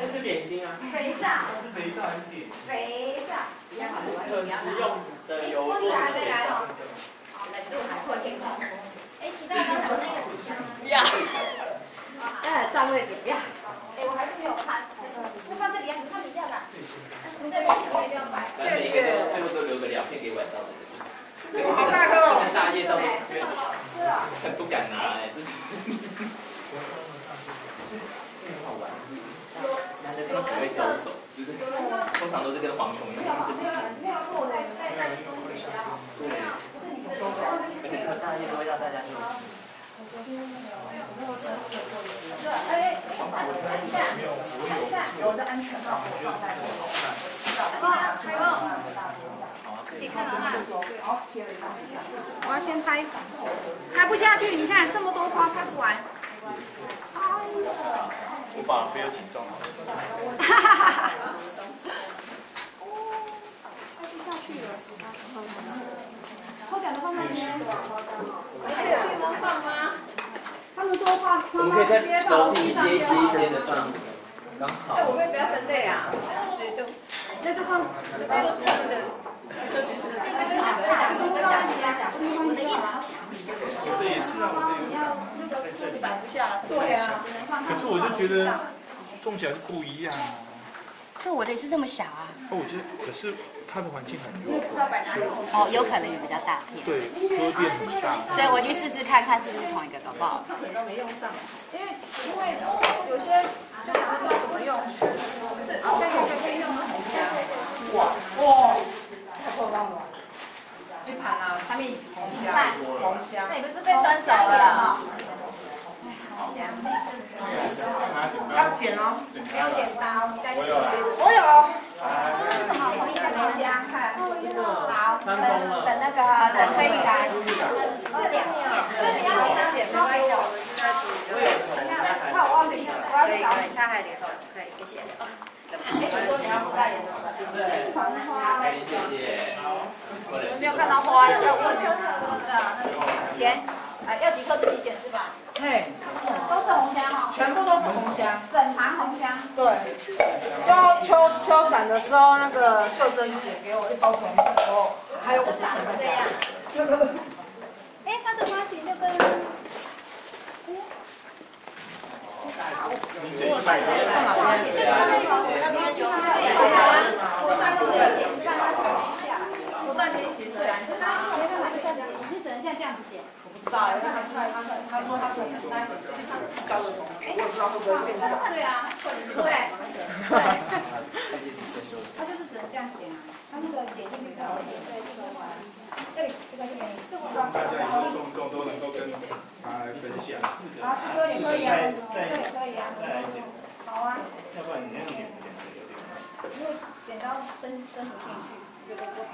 那是点心啊。肥皂。是肥皂还是点心？肥皂。可食用的有多少肥皂？好，来给哎，其他刚才那个几箱不要。哎，占位点不要。哎，我还是没有看那个，就放这里啊，你看一下吧。你这边这边要买。反正每个都最后都留个两片给晚上的。好大颗哦！大叶到处是啊。不敢拿哎，这是。好玩。拿着更不会招手，就是通常都是跟蝗虫一样，自己。没有过来，在在东北啊。对。而且这个大叶都会让大家用。哎，哎，阿鸡蛋，阿鸡蛋，有的安全帽放在这里。阿鸡蛋，可以看到那。我要先拍，拍不下去。你看这么多花拍不完。我把飞有紧张了。哈哈哈哈。哦，拍不下去了。抽奖的放那边。而且有地方放吗？他们说放，我们可以在楼梯接接一阶的放，刚好。哎，我们不要分类啊，所以就那就放，那就放那个。我的叶子好小，我的也是啊，我的也是。摆不下。对啊。可是我就觉得种起来是不一样啊。对，我的也是这么小啊。哦，我觉得可是它的环境很弱，哦，有可能也比较大片。对，就会变很大。所以我去试试看看是不是同一个，搞不好可能没用上。因为因为有些就想不知道怎么用，这个可以用吗？哇哇，太漂亮了！一盘啊，上面红香，红香。那你不是被端走了？要剪哦，不要剪刀，你再我有。我有。这是什么？我一下没加看。好，等等那个等飞宇来。这两这里要剪没关系。那我忘记了，我要去找你。他还得可以，谢谢。哎，你说你要不带金花。没有看到花，要没有一下。剪，哎，要几颗自己剪是吧？嘿，都是红香哈，全部都是红香，整盘红香。对，就秋秋展的时候，那个秀珍姐给我一包红香哦，还有我三个这样。哎，它的花型就跟。对啊，对对。他就是只能这样剪啊，他那个剪进去好一点，对这个玩，这里这个这边这个装，大家以后动动都能够跟他分享。啊，这个也可以啊，这个也可以啊。再来剪。好啊。要不然你那样剪剪的有点。因为剪刀伸伸不进去，觉得不好。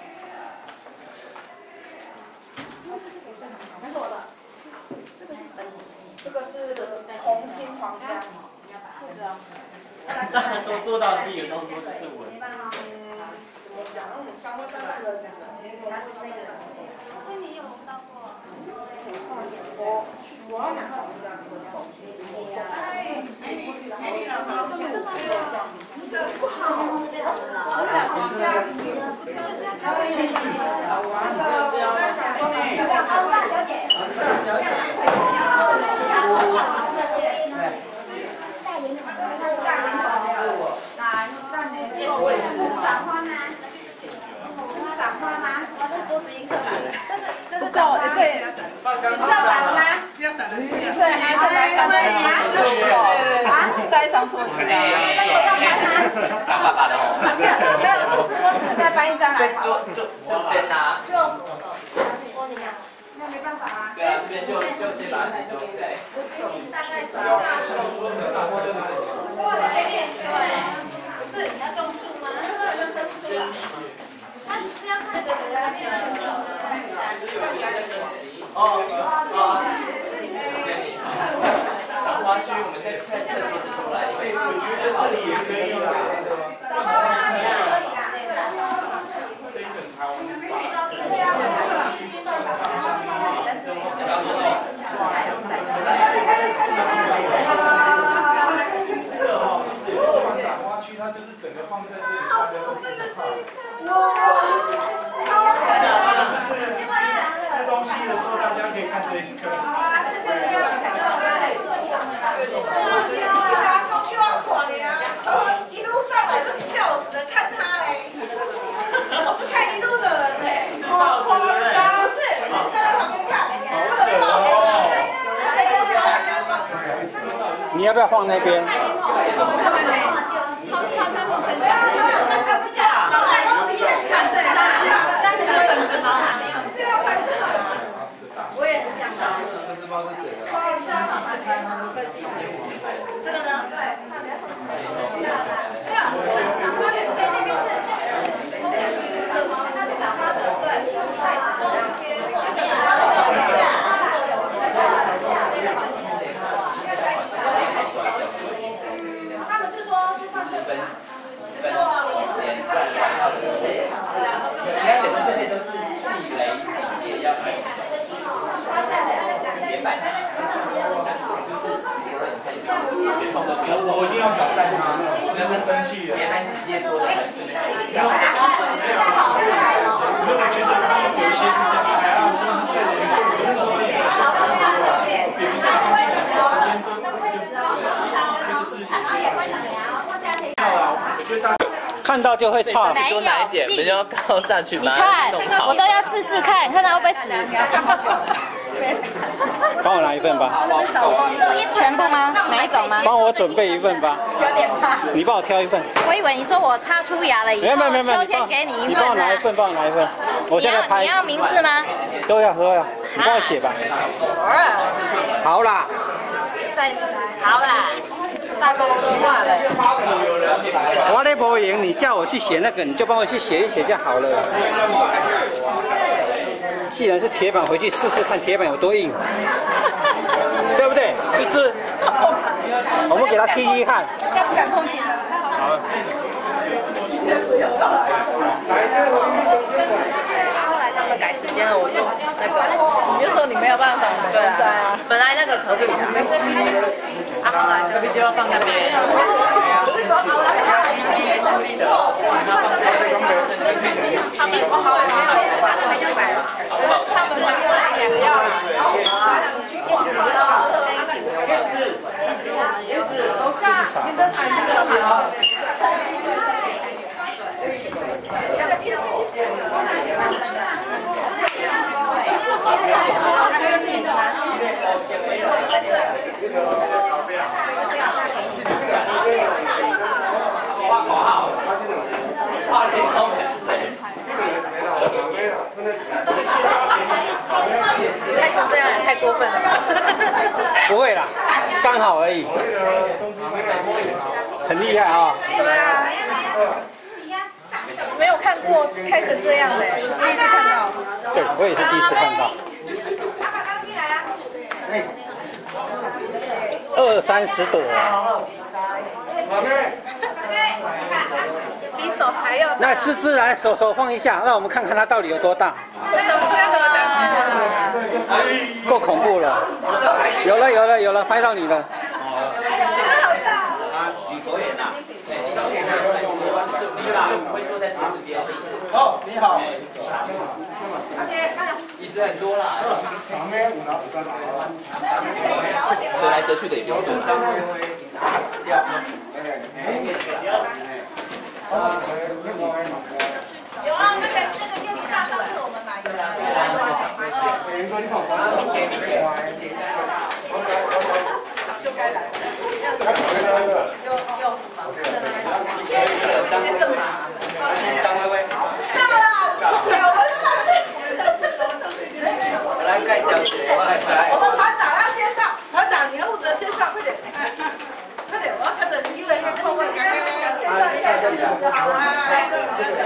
还是我的，这个是这个是红心黄香，是啊。都做到第一个都说是我。嗯，讲那种香味淡淡的，心里有闻到过。我我要拿黄香。哎，给你，给你了吗？这么好，这不好。我拿黄香，这个是要玩的。大小姐。大小姐。不够，对，是要斩了吗？啊，再一张桌子，那有要搬吗？干爸爸的哦。没有，桌子再搬一张来。就就就边拿。就，我你啊，那没办法啊。对啊，这边就就先把集中在。大概知道。前面对，不是你要种树吗？他只是要看这个那个。哦哦，花区我们再再设桌子出来，因为我觉得这里也可以啦。赏花区也可以啦，这一整排我们赏花区它就是整个放在这里，大家都可以看。吃东西的时候，大家可以看这一个。一路上来都叫我只能看他嘞，我是看一路的人嘞，不是，我在旁边看。好扯哦！你要不要放那边？这个呢？对。没有，赏花是在那边是，那是赏花的，对。他们是说就放这个嘛。分时间段要的，你要写的这些都是地雷也要摆，别摆，就是别碰都不挑战他，不要再生气了。别拍几页多的，因为我觉得他们有一些是这样，还要说是现在有一种也有些朋友说啊，比如像时间都就是我觉得大家。看到就会差。多拿一点，我们要靠上去你把它看弄好。我都要试试看，看他会不会死。帮我拿一份吧。全部吗？哪一种吗？帮我准备一份吧。有点怕。你帮我挑一份。我以为你说我擦出牙了以后，没有没有没有，秋天给你一份你帮我拿一份，帮我拿一份。我现在拍。你要名字吗？都要喝呀，你帮我写吧。好啦。再好啦。我那不赢，你叫我去写那个，你就帮我去写一写就好了。既然是铁板，回去试试看铁板有多硬，对不对？芝芝，我们给他踢踢看。现在不敢碰镜了。好。我就那个，你就说你没有办法，对对啊，本来那个可比啊，后来可比就要放那边。太成这样也太过分了？不会啦，刚好而已，很厉害啊、对啊，没有看过开成这样的，第一次看到。对，我也是第一次看到。二三十朵，比手还要那芝芝来手手放一下，让我们看看它到底有多大，够恐怖了。有了有了有了，拍到你了。哦，你好。椅子很多啦。折来折去的也不用动。有啊，那个那个电子大上次我们买的。张薇薇，上了，我们上去。我们团长要介绍，团长你要负责介绍，快点，快点，我要看着你，因为那空位，赶快介绍一下就好了。来介绍。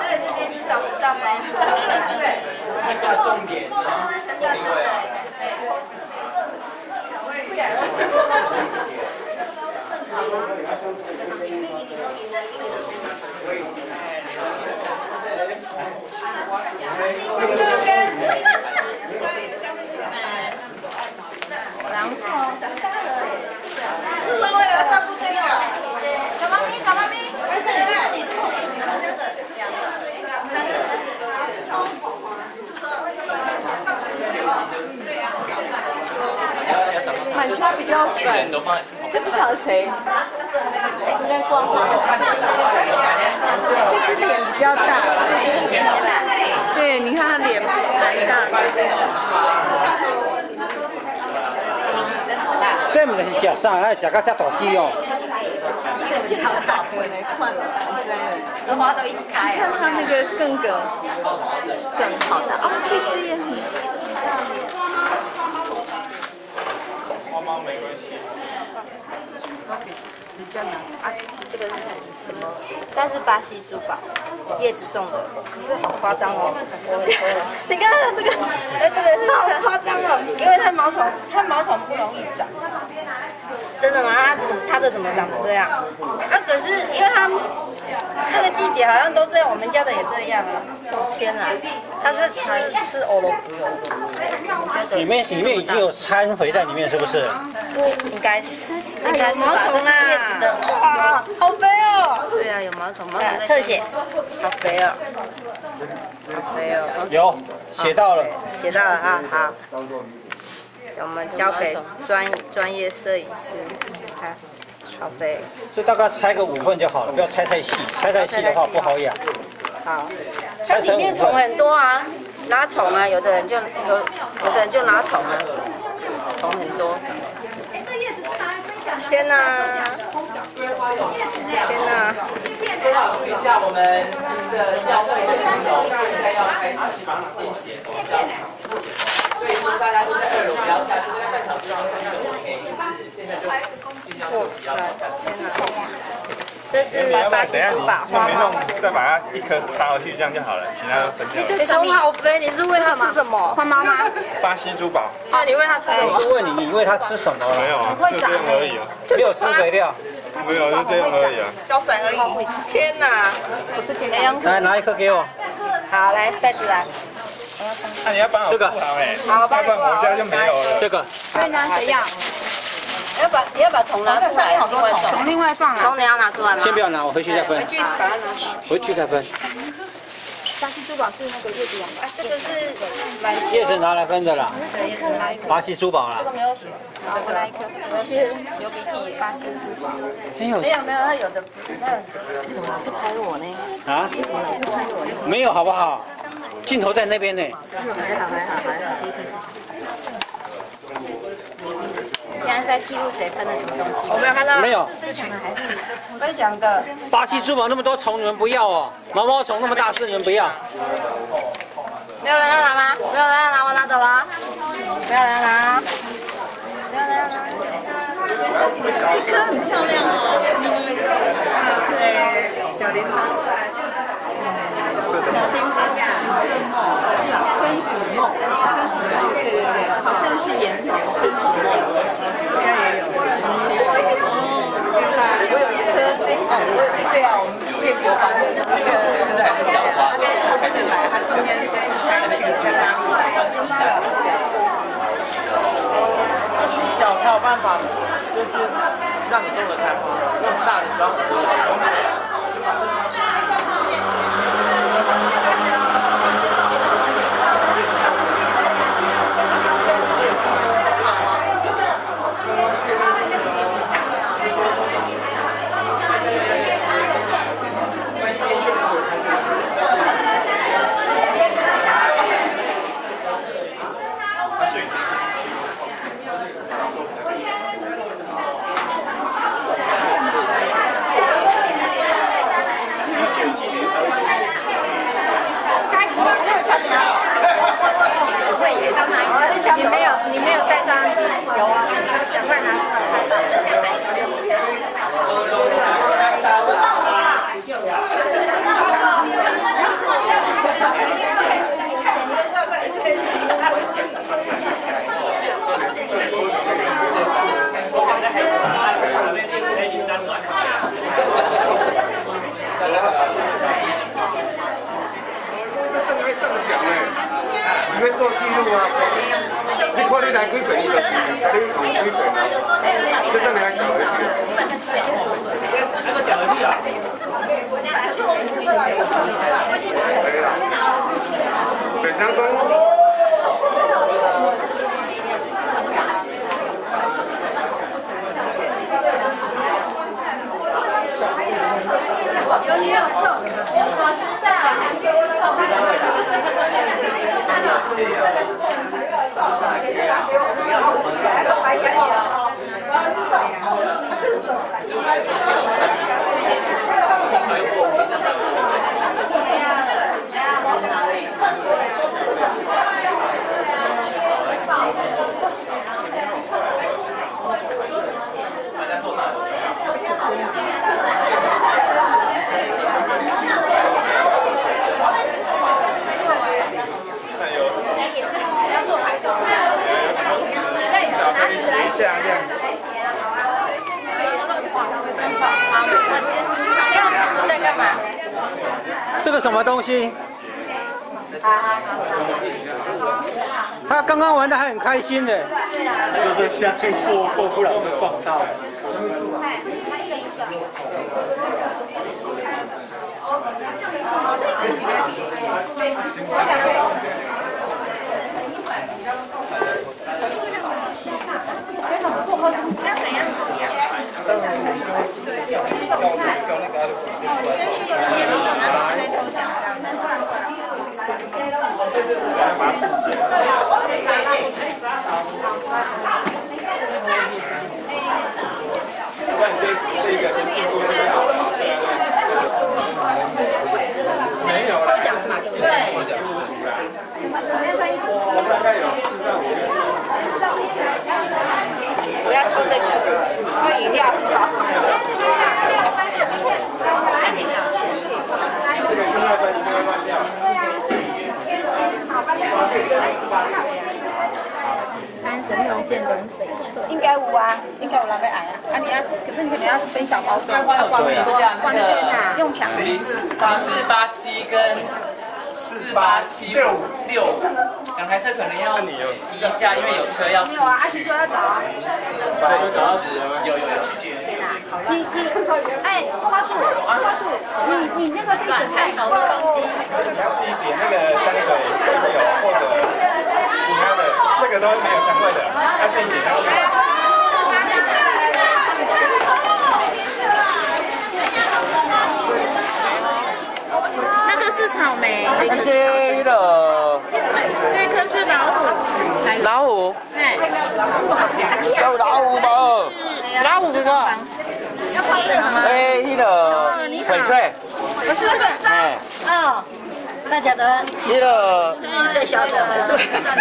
那也是第一次找不到吗？看重点，陈大生的。然后长大了耶。是为了照顾这个。小猫咪，小猫咪。满圈比较粉，都放在这不晓得谁，应该光光。这只脸比较大，这只脸大。对，你看他脸蛮大。这唔是食啥，啊，食到遮大只哦。这好大回来看了，和毛都一起开看他那个更更更好的啊，这只也很。花猫没关系。比较难啊，这个是什么？但是巴西珠宝，叶子种的，可是好夸张哦。你看这个，哎，这个是好夸张哦，因为它毛虫，它毛虫不容易长。真的吗？它怎么它的怎么长成这样？啊，可是因为它这个季节好像都这样，我们家的也这样啊。天哪，它是吃吃欧罗布我觉得里面里面已经有掺回在里面，是不是？应该是，应该是毛虫叶子的，哇，好肥哦！对啊，有毛虫，毛虫特写，好肥哦，好肥哦。有，写到了。写到了啊，好。我们交给专专业摄影师，看，好肥。就大概拆个五份就好了，不要拆太细，拆太细的话不好养。好，它里面虫很多啊，拿虫啊，有的人就有，有的人就拿虫啊，虫很多。天哪！天哪！等一下，我们的教会的一楼现在要开始进写投票，所以说大家都在二楼，不要下去，大概半小时方向就 OK，就是现在就尽量休息，要跑下去。巴西猪吧，花猫。再把它一颗插回去，这样就好了，其他都分掉。你从好飞，你是喂它吃什么？花猫吗？巴西珠宝。那你喂它吃什么？我是问你，你喂它吃什么？没有啊，就这样而已啊。没有吃肥料。没有，就这样而已啊。浇水而已。天哪！我之前没养来拿一颗给我。好，来袋子来。那你要帮我这个好哎，好，我帮你要不然我家就没有了。这个。所以拿谁要？你要把你要把虫拿出来，另外从另外放啊。虫你要拿出来吗？先不要拿，我回去再分。回去把它拿去。回去再分。巴西珠宝是那个叶子养的，这个是叶子拿来分的啦。巴西珠宝啦。这个没有写。好，我来一颗。是流鼻涕，巴西珠宝。没有。没有没有，它有的。你怎么老是拍我呢？啊？你怎么老是拍我呢？没有好不好？镜头在那边呢。是，还好还好还好。现在在记录谁分了什么东西？我没有看到。没有。分享的还是分享的。巴西珠宝那么多虫，你们不要哦。毛毛虫那么大只，你们不要。没有人要拿吗？没有人要拿，我拿走了。没有人要拿。没有人要拿。这颗很漂亮哦，咪咪，是小铃铛。小叮当，紫色梦，是啊，生子梦，生子梦，好像是盐城生子，哦，我有一颗，哦，对啊，我们建国版的那个，现在还是小花，还得来，他今天出差去在哪里？小才有办法，就是让你种的开花，那么大你需要很多人。你没有，你没有带上去。有啊，赶快拿出 来。你要做记录啊？你看你来几遍，你就甲你讲几遍啊？这怎么样讲回去？北乡公。有你有送，我知道，谢谢谢谢谢谢谢谢谢下这样。我在干嘛？这个什么东西？他刚刚玩的还很开心的。就是相过过不了就撞到。要怎样抽奖？先去签名，然后再抽奖。这边是抽奖是吗？对不对？我抽这个，喝饮料。对，好，见翡翠。应该有啊，应该有老白矮啊。啊，你要，可是你可能要分小包装，要关一下，关在哪？用强纸，墙八七跟。四八七六六两台车可能要移一下，因为有车要出没有啊，阿奇说要找啊。对有找到纸了吗？有有有。你你，哎，花束花束，你你那个是一整袋好的东西。自己点那个香水都没有，或者其他的，这个都没有香味的，要自己点那个。那个是草莓，这那个些的这颗是老虎，老虎，对，有老虎吗？老虎这个，哎，那个。粉碎，不是这个，哎，嗯，大家都那个最小的，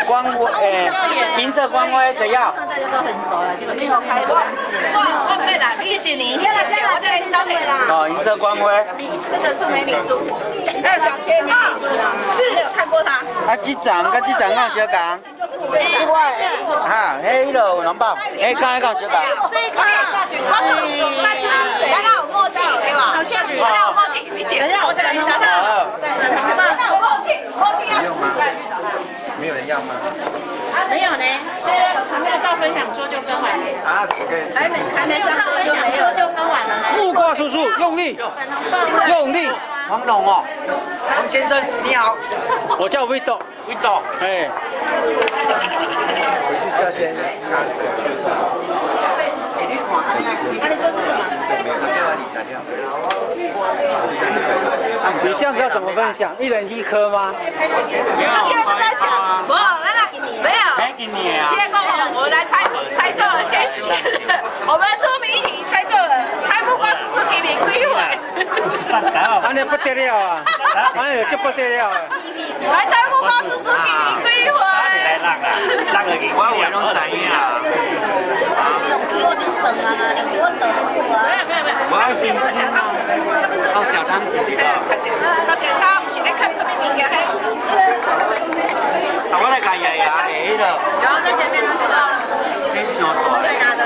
光辉，哎，银色光辉谁要？大家都很熟了，结果最后开始认识。哇，对了，谢谢你，天了天了，这个是到位啦。哦，银色光辉。真的是美女猪，那小千美女猪，是有看过他。啊，这张跟这张敢小讲？另外，哈，迄个有人报，哎，刚才讲小讲。这一颗，他是那就是谁？他有默契，对吧？好像他有默契，你姐。等一下，我再来拿他。好，那有默契，默契要。没有人要吗？没有呢，所以还没有到分享桌就分完了，啊，OK。还没还没上分享桌就分完了。木瓜叔叔用力，用力。黄龙哦，黄先生你好，我叫 Vito Vito，哎，回去是要先掐水。哎，你看，啊，你这是什么？你这样子要怎么分享？一人一颗吗？没有，现在都在抢。不，那那没有。没给你啊。今天刚好我来猜题，猜中了，先选。我们出谜题猜中了，开木瓜叔叔给你归回。安尼不得了啊！安尼就不得了啊！来猜木瓜叔叔给你归回。我以为拢知影啊。两球我就算啊啦，两球我倒就好啊。没有没有没有。我要先看到哦，小汤子里头。大家他不是在看什么物件？啊，我来看爷爷的迄个。然后在前面那个。真伤大。对呀对呀。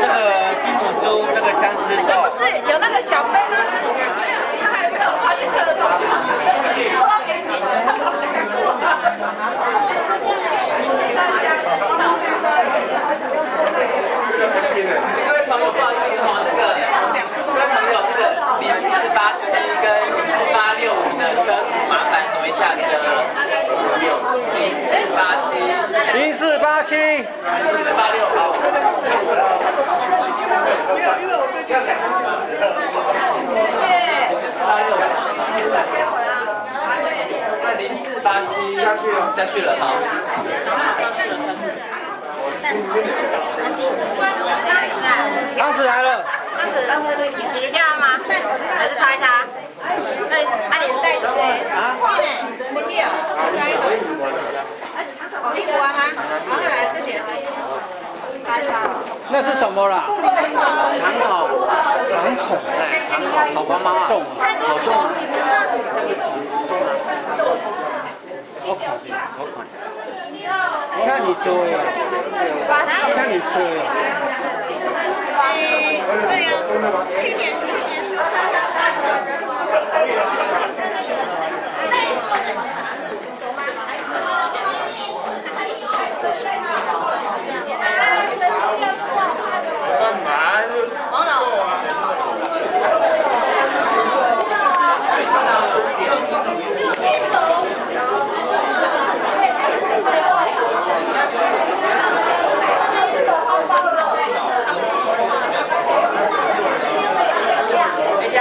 这个金母猪，这个相思豆。不是有那个小杯吗？他还有没有花钱特的东西？我要给你。各位朋友，不好意思哈，那个各位朋友，那个零四八七跟四八六五的车，主麻烦挪一下车。零四八七，零四八七。零四八六好。是四八六。那零四八七下去了，下去了好。汤子来了。洗一下吗？还是擦一擦？对，啊，你是袋子哎。啊？没必要，加一点。哦，你有啊吗？拿下来自己。那是什么啦？长筒，长筒哎，长筒，好光芒啊，好重啊。我看见，我看见。你看你追啊，你看你追啊。对呀，去年去年说干嘛？等一下，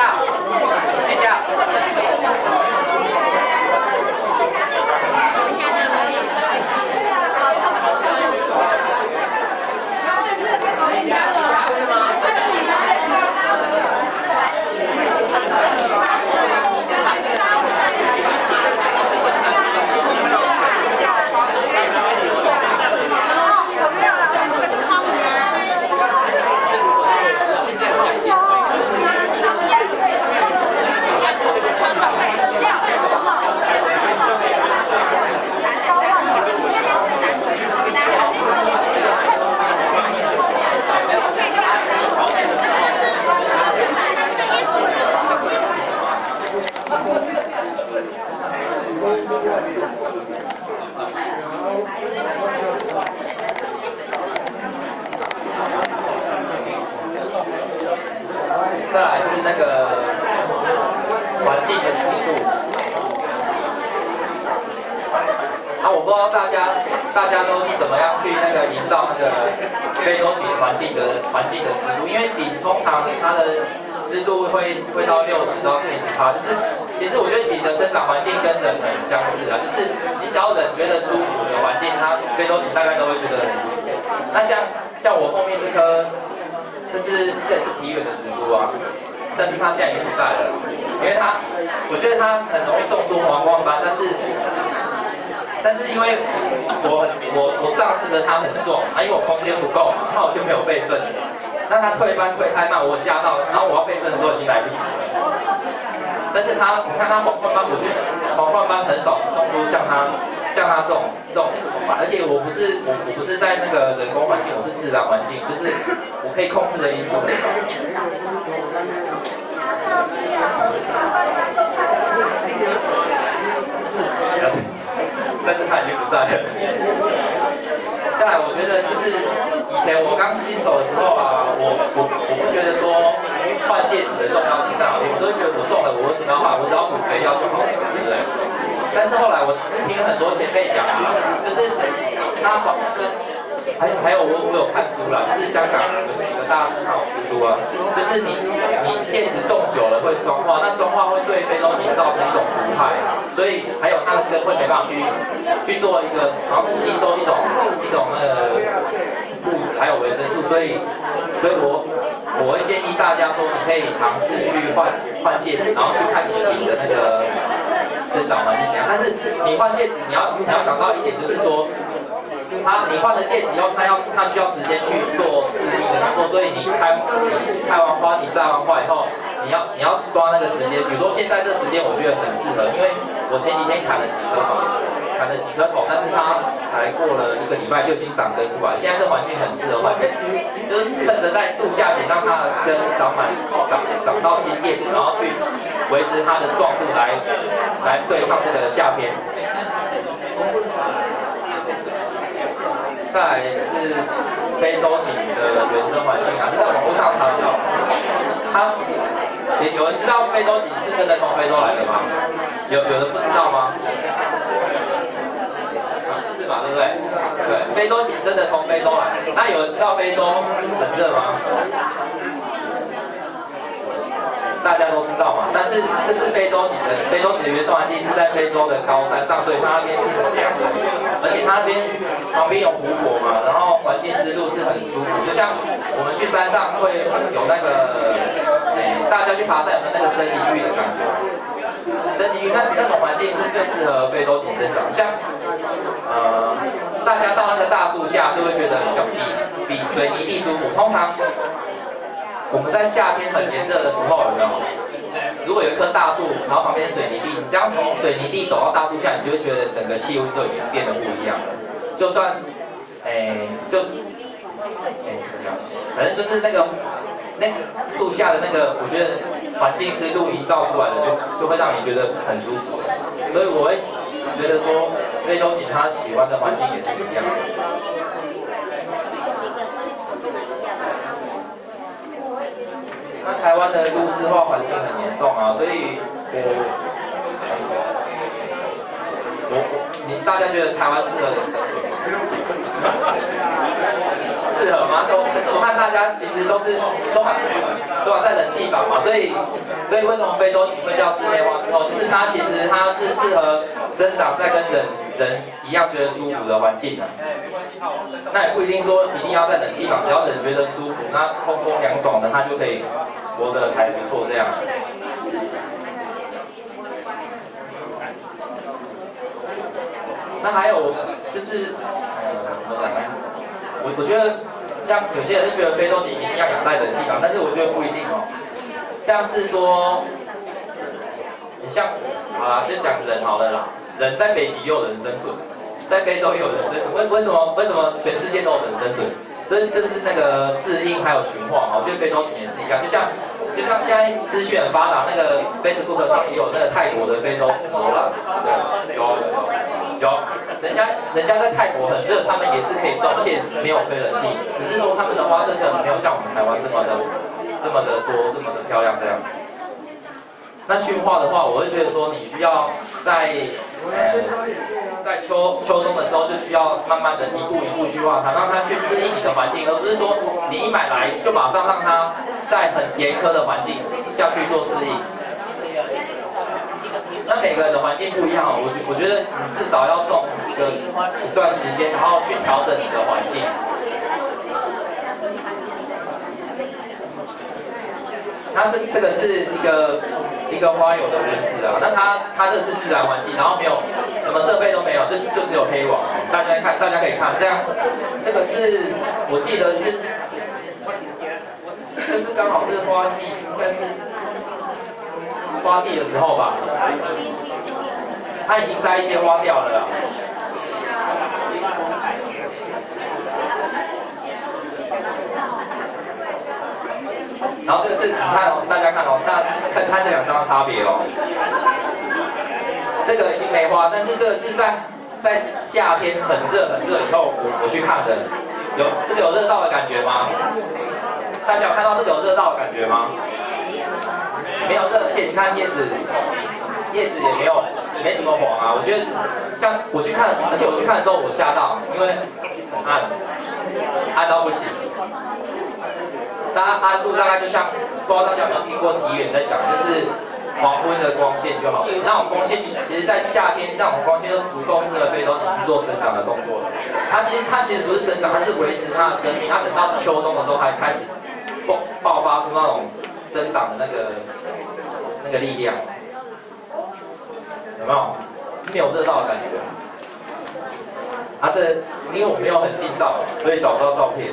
大家大家都是怎么样去那个营造那个非洲锦环境的环境的湿度，因为锦通常它的湿度会会到六十到七十帕，就是其实我觉得锦的生长环境跟人很相似啊，就是你只要人觉得舒服的环境，它非洲锦大概都会觉得很舒服。那像像我后面这棵，这是这也是体远的植物啊，但是它现在已经不在了，因为它我觉得它很容易种出黄光斑，但是。但是因为我我我仗势的他很重啊，因为我空间不够嘛，那我就没有备份。那他退班退太慢，我吓到，然后我要备份的时候已经来不及了。但是他，你看他黄冠班，我觉得黄冠斑很少种出像他像他这种这种而且我不是我我不是在那个人工环境，我是自然环境，就是我可以控制的因素很少。但是他已经不在了。再来，我觉得就是以前我刚新手的时候啊，我我我不觉得说换戒指的重要性在哪里，我都觉得我中了，我为什么要换？我只要补肥药就好了，对不对？但是后来我听很多前辈讲啊，就是他保跟。还还有我我有看书啦，就是香港有几个大师他有出书啊，就是你你戒指种久了会酸化，那酸化会对非洲锦造成一种毒害，所以还有它的根会没办法去去做一个好像是吸收一种一种那个物质，还有维生素，所以所以我我会建议大家说，你可以尝试去换换戒指，然后去看你自己的那个生长环境怎样，但是你换戒指你要你要想到一点就是说。他你换了戒指以后，他要他需要时间去做适应的工作，所以你开开完花，你摘完花以后，你要你要抓那个时间。比如说现在这时间，我觉得很适合，因为我前几天砍了几颗头，砍了几颗头，但是它才过了一个礼拜就已经长根出来。现在这环境很适合换戒指，就是趁着在度夏前让它的根长满长长到新戒指，然后去维持它的壮度来来对抗这个夏天。再来是非洲景的原生环境啊，在网络上查到，他有人知道非洲景是真的从非洲来的吗？有有的不知道吗？是嘛，对不对？对，非洲景真的从非洲来。那有人知道非洲很热吗？大家都知道嘛，但是这是非洲级的，非洲级的原生环境是在非洲的高山上，所以它那边是很凉的，而且它那边旁边有湖泊嘛，然后环境湿度是很舒服，就像我们去山上会有那个，大家去爬山有没有那个森林浴的感觉，森林浴那这种环境是最适合非洲级生长，像呃大家到那个大树下就会觉得比较比比水泥地舒服，通常。我们在夏天很炎热的时候，有没有？如果有一棵大树，然后旁边水泥地，你这样从水泥地走到大树下，你就会觉得整个气温就已经变得不一样了。就算，诶，就，诶，反正就是那个那树下的那个，我觉得环境湿度营造出来的，就就会让你觉得很舒服。所以我会觉得说，非洲锦他喜欢的环境也是一样的。那台湾的都市化环境很严重啊，所以我我我你大家觉得台湾适合人生适合吗？都可是我看大家其实都是都还都还在冷气房嘛，所以所以为什么非洲会叫室内化之后，就是它其实它是适合生长在跟人人一样觉得舒服的环境的。那也不一定说一定要在冷气房，只要人觉得舒服，那通风凉爽的，它就可以。活得还不错，这样。那还有就是，我我觉得像有些人是觉得非洲锦一定要养在冷气房，但是我觉得不一定哦。像是说，你像，好啦，先讲人好了啦。人在北极也有人生存，在非洲也有人生存。为为什么为什么全世界都有人生存？这这是那个适应还有循环嘛？我觉得非洲锦也是一样，就像。就像现在资讯很发达，那个 Facebook 上也有那个泰国的非洲牛郎，对，有有，人家人家在泰国很热，他们也是可以种，而且没有吹冷气，只是说他们的花生可能没有像我们台湾这么的这么的多，这么的漂亮这样。那驯化的话，我会觉得说你需要在在秋秋冬的时候就需要慢慢的一步一步去化它，让它去适应你的环境，而不是说你一买来就马上让它在很严苛的环境下去做适应。那每个人的环境不一样哦，我觉我觉得你至少要种一个一段时间，然后去调整你的环境。它是这个是一个一个花友的温室啊，那它它这是自然环境，然后没有什么设备都没有，就就只有黑网。大家看，大家可以看，这样这个是我记得是，这是刚好是花季，应该是花季的时候吧，它已经摘一些花掉了啦。然后这个是你看哦，大家看哦，大看看这两张的差别哦。这个已经没花，但是这个是在在夏天很热很热以后，我我去看的，有这个有热到的感觉吗？大家有看到这个有热到的感觉吗？没有热，而且你看叶子，叶子也没有没什么黄啊。我觉得像我去看，而且我去看的时候我吓到，因为很暗，暗到不行。大家安度大概就像，不知道大家有没有听过体远在讲，就是黄昏的光线就好。那种光线其实，在夏天，那种光线都足够适合被都去做生长的动作。它其实它其实不是生长，它是维持它的生命。它等到秋冬的时候，还开始爆爆发出那种生长的那个那个力量，有没有？没有热到的感觉。啊，这因为我没有很近照，所以找不到照片。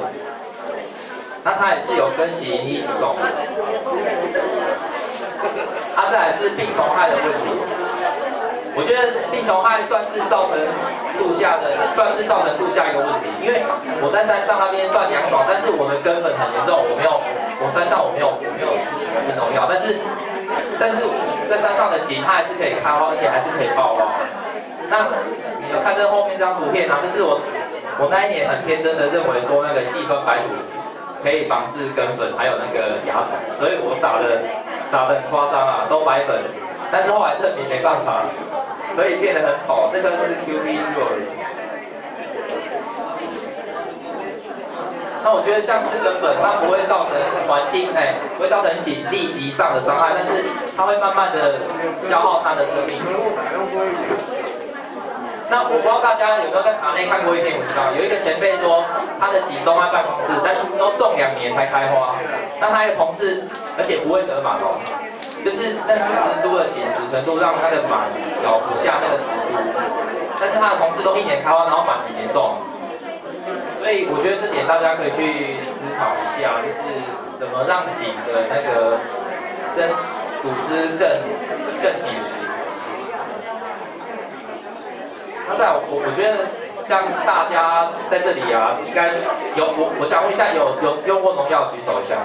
那它也是有跟洗衣一起种，它再来是病虫害的问题。我觉得病虫害算是造成度夏的，算是造成度夏一个问题。因为我在山上那边算凉爽，但是我的根本很严重，我没有，我山上我没有我没有农药，但是但是在山上的景它还是可以开花，而且还是可以爆花。那你有看这后面这张图片啊？就是我我那一年很天真的认为说那个细酸白土。可以防治根粉，还有那个蚜虫，所以我撒的撒的很夸张啊，都白粉，但是后来证明没办法，所以变得很丑。这个是 QP Jewelry。那我觉得像是根粉，它不会造成环境哎，不会造成景立即上的伤害，但是它会慢慢的消耗它的生命。那我不知道大家有没有在塔内看过一篇文章，有一个前辈说他的几栋在办公室，但是都种两年才开花。那他一个同事，而且不会得马哦，就是但是植株的紧实程度让他的马咬不下那个植株。但是他的同事都一年开花，然后满几年种。所以我觉得这点大家可以去思考一下，就是怎么让景的那个生组织更更紧实。那在我我觉得像大家在这里啊，应该有我我想问一下，有有用过农药举手一下？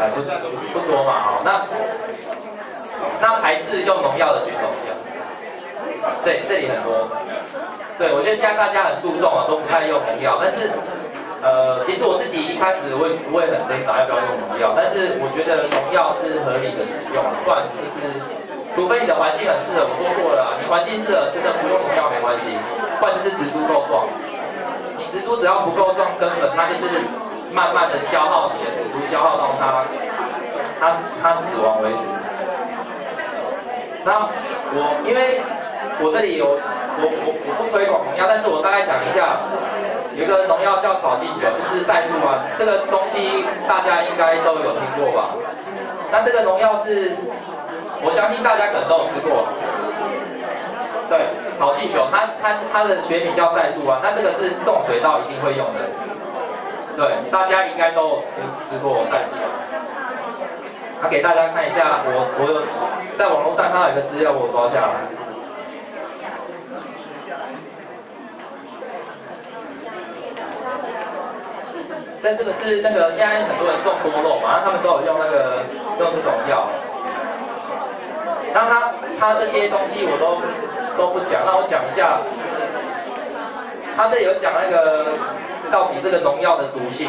哎，不不多嘛，好，那那排斥用农药的举手一下。对，这里很多。对，我觉得现在大家很注重啊，都不太用农药，但是呃，其实我自己一开始会不会很挣扎要不要用农药，但是我觉得农药是合理的使用，不然就是。除非你的环境很适合，我说过了，你环境适合，真的不用农药没关系。或者是植株够壮，你植株只要不够壮，根本它就是慢慢的消耗你的植株，消耗到它，它它死亡为止。那我因为我这里有我我我不推广农药，但是我大概讲一下，有一个农药叫草剂酒，就是赛树丸，这个东西大家应该都有听过吧？那这个农药是。我相信大家可能都有吃过，对，草剂酒，它它它的学名叫赛树啊，那这个是种水稻一定会用的，对，大家应该都有吃吃过赛树。那给大家看一下，我我有在网络上看到一个资料，我抓下来。但这个是那个现在很多人种多肉嘛，他们都有用那个用这种药。那他他这些东西我都都不讲，那我讲一下，他这有讲那个到底这个农药的毒性，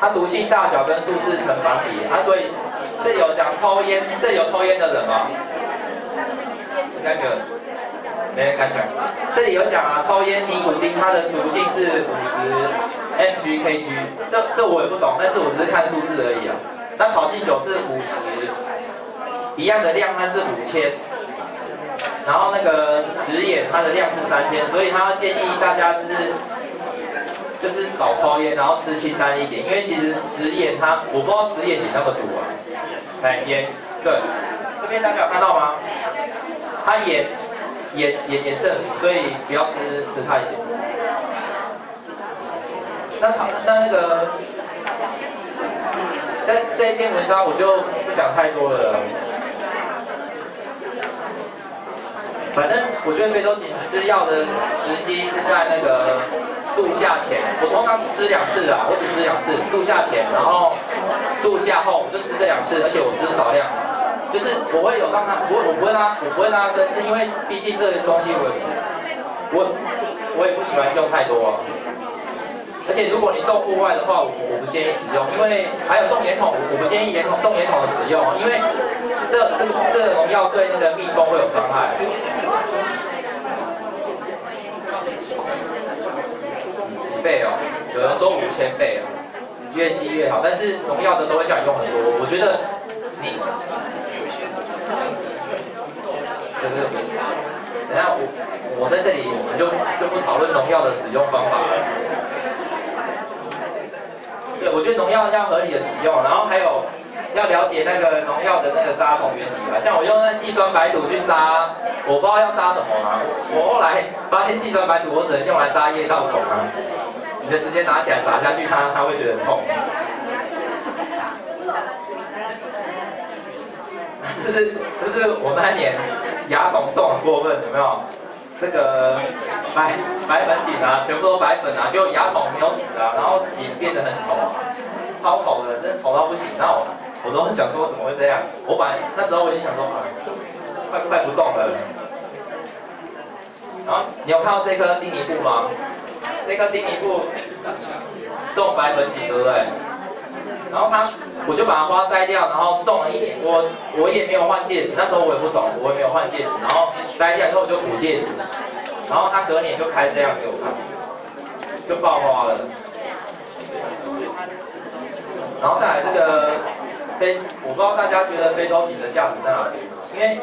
它毒性大小跟数字成反比，他，所以这有讲抽烟，这有抽烟的人吗？感觉没人敢讲。这里有讲啊，抽烟尼古丁它的毒性是五十 mg kg，这这我也不懂，但是我只是看数字而已啊。那草金酒是五十，一样的量，它是五千。然后那个食盐它的量是三千，所以他建议大家就是就是少抽烟，然后吃清淡一点，因为其实食盐它我不知道食盐你那么毒啊。哎，盐，对，这边大家有看到吗？它盐盐盐也是很，所以不要吃吃太咸。那好，那那个在这一篇文章我就不讲太多了。反正我觉得非洲锦吃药的时机是在那个度夏前，我通常只吃两次啊，我只吃两次，度夏前，然后度夏后我就吃这两次，而且我吃少量，就是我会有让它，不会我不会让它，我不会让它增是因为毕竟这个东西我我我也不喜欢用太多啊。而且如果你种户外的话，我我不建议使用，因为还有种烟筒，我不建议烟筒种烟筒的使用，因为这这个这个农药对那个蜜蜂会有伤害。几倍哦，有人说五千倍哦，越吸越好，但是农药的都会想用很多，我觉得你，就是等下我我在这里我们就就不讨论农药的使用方法了。对，我觉得农药要合理的使用，然后还有要了解那个农药的那个杀虫原理啊。像我用那细酸白毒去杀，我不知道要杀什么啊。我后来发现细酸白毒我只能用来杀叶稻虫啊，你就直接拿起来砸下去，它它会觉得很痛。这是这是我那年蚜虫种很过分，有没有？这个白白粉锦啊，全部都白粉啊，就蚜虫没有死啊，然后锦变得很丑啊，超丑的，真的丑到不行。然后我都很想说怎么会这样？我本来那时候我已经想说啊，快快不种了。然后你有看到这颗丁尼布吗？这颗丁尼布种白粉锦，对不对？然后它，我就把花摘掉，然后种了一年，我我也没有换戒指，那时候我也不懂，我也没有换戒指，然后摘掉之后我就补戒指，然后它隔年就开这样给我看，就爆花了。然后再来这个我不知道大家觉得非洲锦的价值在哪里？因为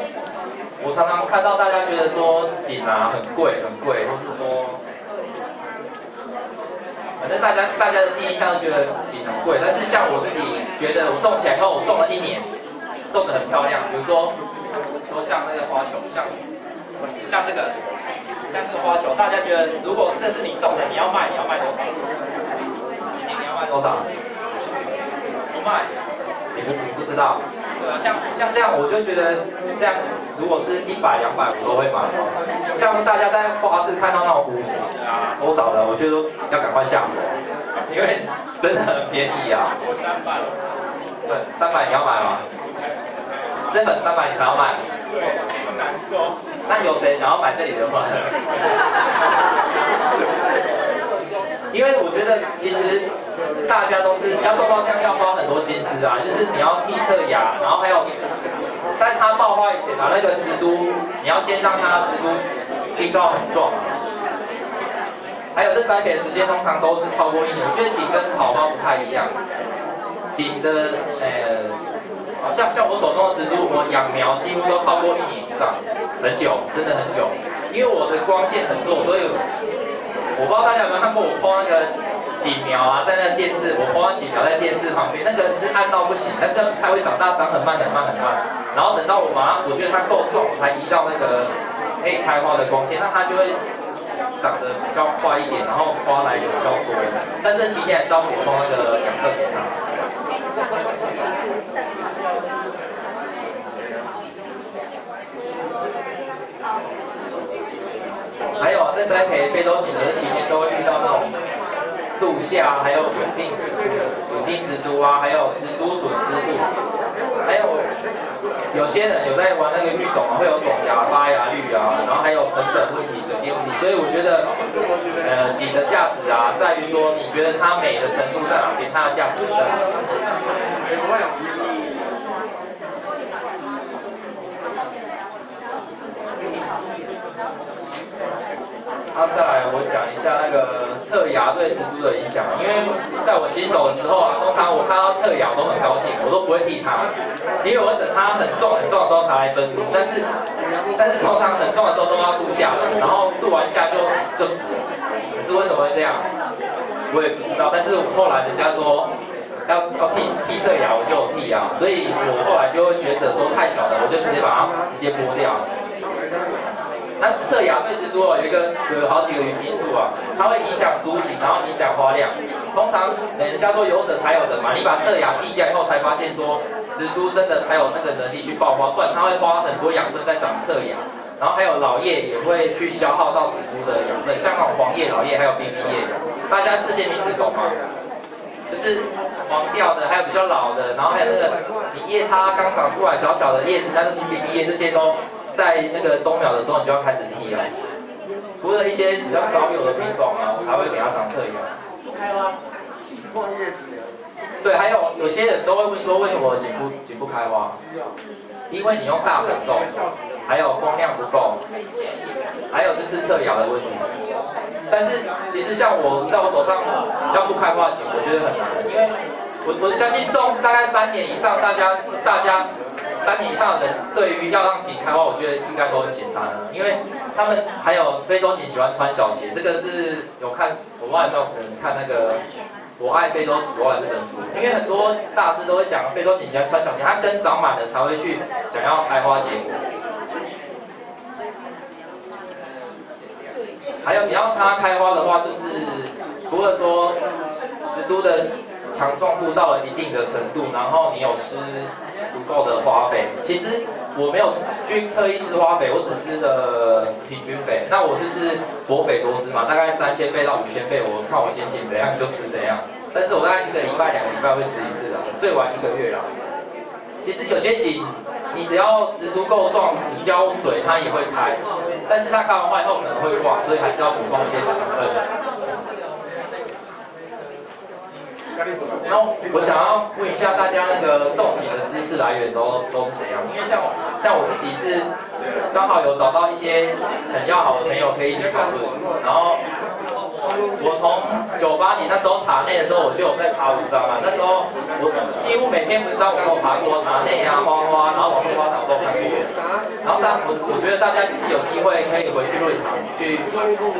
我常常看到大家觉得说锦啊很贵很贵，或是说。反正大家大家的第一印象觉得锦很贵，但是像我自己觉得，我种起来以后，我种了一年，种的很漂亮。比如说，说像那个花球，像像这个，像这个花球，大家觉得如果这是你种的，你要卖，你要卖多少？你要卖多少？不卖，你不不知道。对啊，像像这样，我就觉得这样，如果是一百两百，我都会买。像大家在花市看到那种五十啊多少的，我就说要赶快下手，因为真的很便宜啊。三百。对，三百你要买吗？真的三百你才要买？很难说。那有谁想要买这里的吗？因为我觉得其实大家都是要做到这样要花是啊，就是你要剔侧牙，然后还有在它爆花以前啊，那个植株你要先让它植株冰到很壮，还有这栽培时间通常都是超过一年。我觉得锦跟草花不太一样，锦的呃，好像像我手中的植株，我养苗几乎都超过一年以上，很久，真的很久，因为我的光线很弱，所以。我不知道大家有没有看过我放那个锦苗啊，在那电视，我播那锦苗在电视旁边，那个是暗到不行，但是它会长大，长很慢很慢很慢，然后等到我把它，我觉得它够壮，才移到那个可以开花的光线，那它就会长得比较快一点，然后花来比较多，但是期间要补充那个养分给它。还有啊在栽培非洲锦的期间，都会遇到那种度下，还有稳定，稳定蜘蛛啊，还有蜘蛛鼠蜘蛛，还有有些人有在玩那个育种啊，会有种牙发芽率啊，然后还有成本问题、水电问题，所以我觉得，呃，锦的价值啊，在于说你觉得它美的程度在哪边，它的价值在哪。他再来，我讲一下那个。侧牙对植株的影响，因为在我新手的时候啊，通常我看到侧牙都很高兴，我都不会剃它，因为我等它很重很重的时候才来分组，但是但是通常很重的时候都要度下了，然后度完下就就死。可是为什么会这样？我也不知道，但是我后来人家说要要剃剃侧牙，我就剃啊，所以我后来就会觉得说太小了，我就直接把它直接剥掉。那侧芽对植株哦有一个有好几个原因素啊，它会影响株型，然后影响花量。通常人家说有者才有的嘛，你把侧芽剃掉以后，才发现说植株真的才有那个能力去爆花，不然它会花很多养分在长侧芽。然后还有老叶也会去消耗到植株的养分，像那种黄叶、老叶还有冰皮叶，大家这些名字懂吗？就是黄掉的，还有比较老的，然后还有那个你叶叉刚长出来小小的叶子，但是冰皮叶这些都在那个冬苗的时候你就要开始剃了。除了一些比较少有的品种啊，还会给它长侧芽。不开花。对，还有有些人都会问说，为什么锦不锦不开花？因为你用大粉种，还有光量不够，还有就是侧芽的问题。但是其实像我在我手上要不开花锦，我觉得很难，因为我我相信种大概三年以上，大家大家三年以上的人对于要让景开花，我觉得应该都很简单了，因为他们还有非洲景喜欢穿小鞋，这个是有看我不知道有看那个。我爱非洲紫罗兰这本书，因为很多大师都会讲非洲景喜欢穿小鞋，它根长满了才会去想要开花结果。还有你要它开花的话，就是除了说植株的强壮度到了一定的程度，然后你有施足够的花肥。其实我没有去特意施花肥，我只施了平均肥。那我就是薄肥多施嘛，大概三千倍到五千倍，我看我心情怎样就施怎样。但是我大概一个礼拜、两个礼拜会施一次的，最晚一个月啦。其实有些景，你只要植株够壮，你浇水它也会开，但是它开完花以后可能会挂，所以还是要补充一些养分。然后我想要问一下大家，那个动体的知识来源都都是怎样？因为像像我自己是刚好有找到一些很要好的朋友可以一起讨论，然后。我从九八年那时候塔内的时候，我就有在爬文章嘛。那时候我几乎每篇文章我都爬过塔内啊、花花，然后网络花场都看过。然后但我我觉得大家就是有机会可以回去论坛去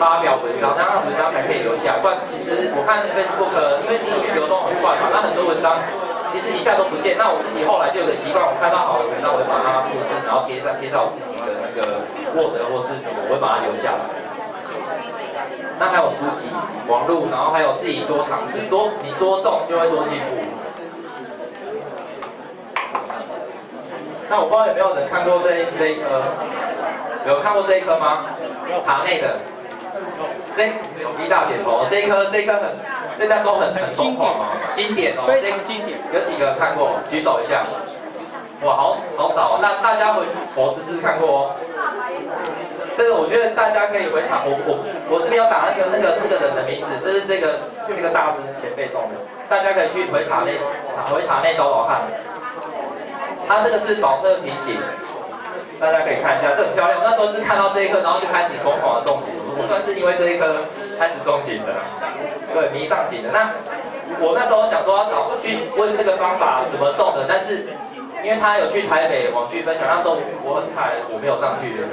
发表文章，那样文章才可以留下。不然其实我看 Facebook，因为资讯流动很快嘛，那很多文章其实一下都不见。那我自己后来就有个习惯，我看到好的文章，我会把它复制，然后贴上贴到我自己的那个 Word 或是什么，我会把它留下来。那还有书籍、网络，然后还有自己多尝试，多你多种就会多进步。那我不知道有没有人看过这这一颗，有看过这一颗吗？塔内的，这有 B 大点头，这一颗这一颗很，这家都很很经典经典哦，非常经典。有几个看过？举手一下。哇，好好少哦，那大家回佛子是看过哦。这个我觉得大家可以回塔，我我我这边有打那个那个那个人的名字，这是这个就那个大师前辈种的，大家可以去回塔内回塔内找找看。他这个是宝特瓶颈，大家可以看一下，这很漂亮。那时候是看到这一颗，然后就开始疯狂的种景，我算是因为这一颗开始种景的，对，迷上景的。那我那时候想说要找去问这个方法怎么种的，但是。因为他有去台北网剧分享，那时候我很惨，我没有上去的。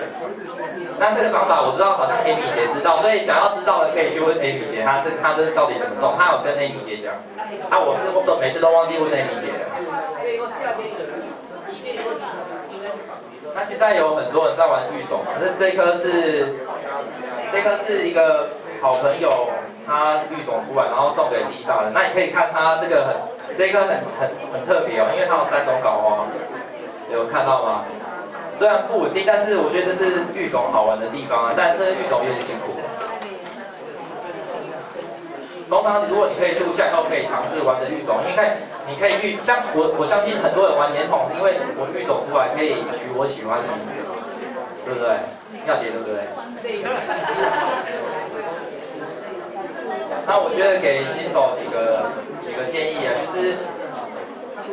那这个方法我知道，好像 Amy 姐知道，所以想要知道的可以去问 Amy 姐，她这她这到底怎么种？她有跟 Amy 姐讲。啊，我是都每次都忘记问 Amy 姐了。那现在有很多人在玩育种，那这颗是这颗是一个好朋友。它育种出来，然后送给第一大人。那你可以看它这个很，这颗很很很特别哦，因为它有三种搞花，有看到吗？虽然不稳定，但是我觉得这是育种好玩的地方啊。但是育种有点辛苦。通常如果你可以住下以后，可以尝试玩的育种，因为你可以育，像我我相信很多人玩年筒，因为我育种出来可以取我喜欢的，对不对？妙姐对不对？那我觉得给新手几个几个建议啊，就是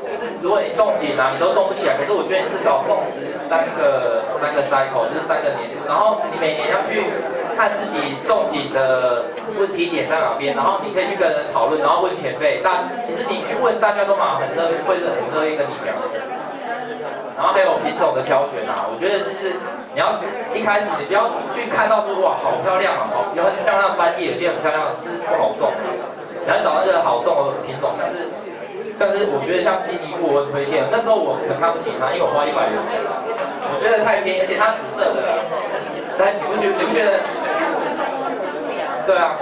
就是如果你种景啊，你都种不起来，可是我觉得你至少种植三个三个 cycle，就是三个年度，然后你每年要去看自己重疾的问题点在哪边，然后你可以去跟人讨论，然后问前辈。但其实你去问大家都蛮很乐，会很乐意跟你讲。然后还有品种的挑选啊，我觉得就是你要一开始你不要去看到说哇好漂亮啊，好，有很像那斑叶，有些很漂亮是不好种的，你要找那个好种的品种，但是。但是我觉得像第一步我很推荐，那时候我很看不起它，因为我花一百元，我觉得太便宜，而且它紫色的，但你不觉你不觉得？对啊，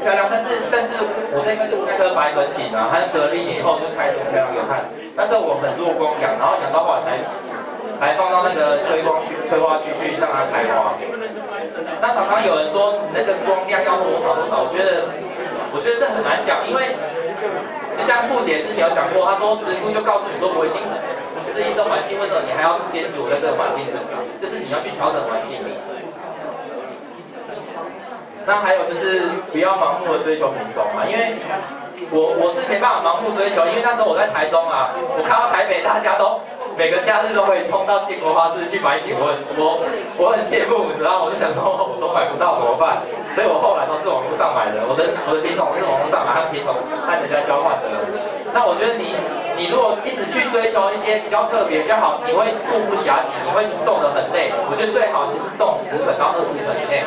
漂亮，但是但是我那棵就是那棵白粉锦啊，它得了一年以后就开始漂亮有看，但是我很弱光养，然后养到后来才才放到那个催光催花区去让它开花。那常常有人说那个光量要多少多少，我觉得我觉得这很难讲，因为。就像傅姐之前有讲过，她说植物就告诉你说我已经不适应这环境，为什么你还要坚持我在这个环境生长？就是你要去调整环境。那还有就是不要盲目的追求品种嘛，因为我我是没办法盲目追求，因为那时候我在台中啊，我看到台北大家都。每个假日都会冲到建国花市去买请问，我我很羡慕，你知道，我就想说我都买不到怎么办？所以我后来都是网络上买的，我的我的品种是网络上买，和品种和人家交换的。那我觉得你你如果一直去追求一些比较特别、比较好，你会目不暇接，你会种的很累。我觉得最好就是种十本到二十本以内，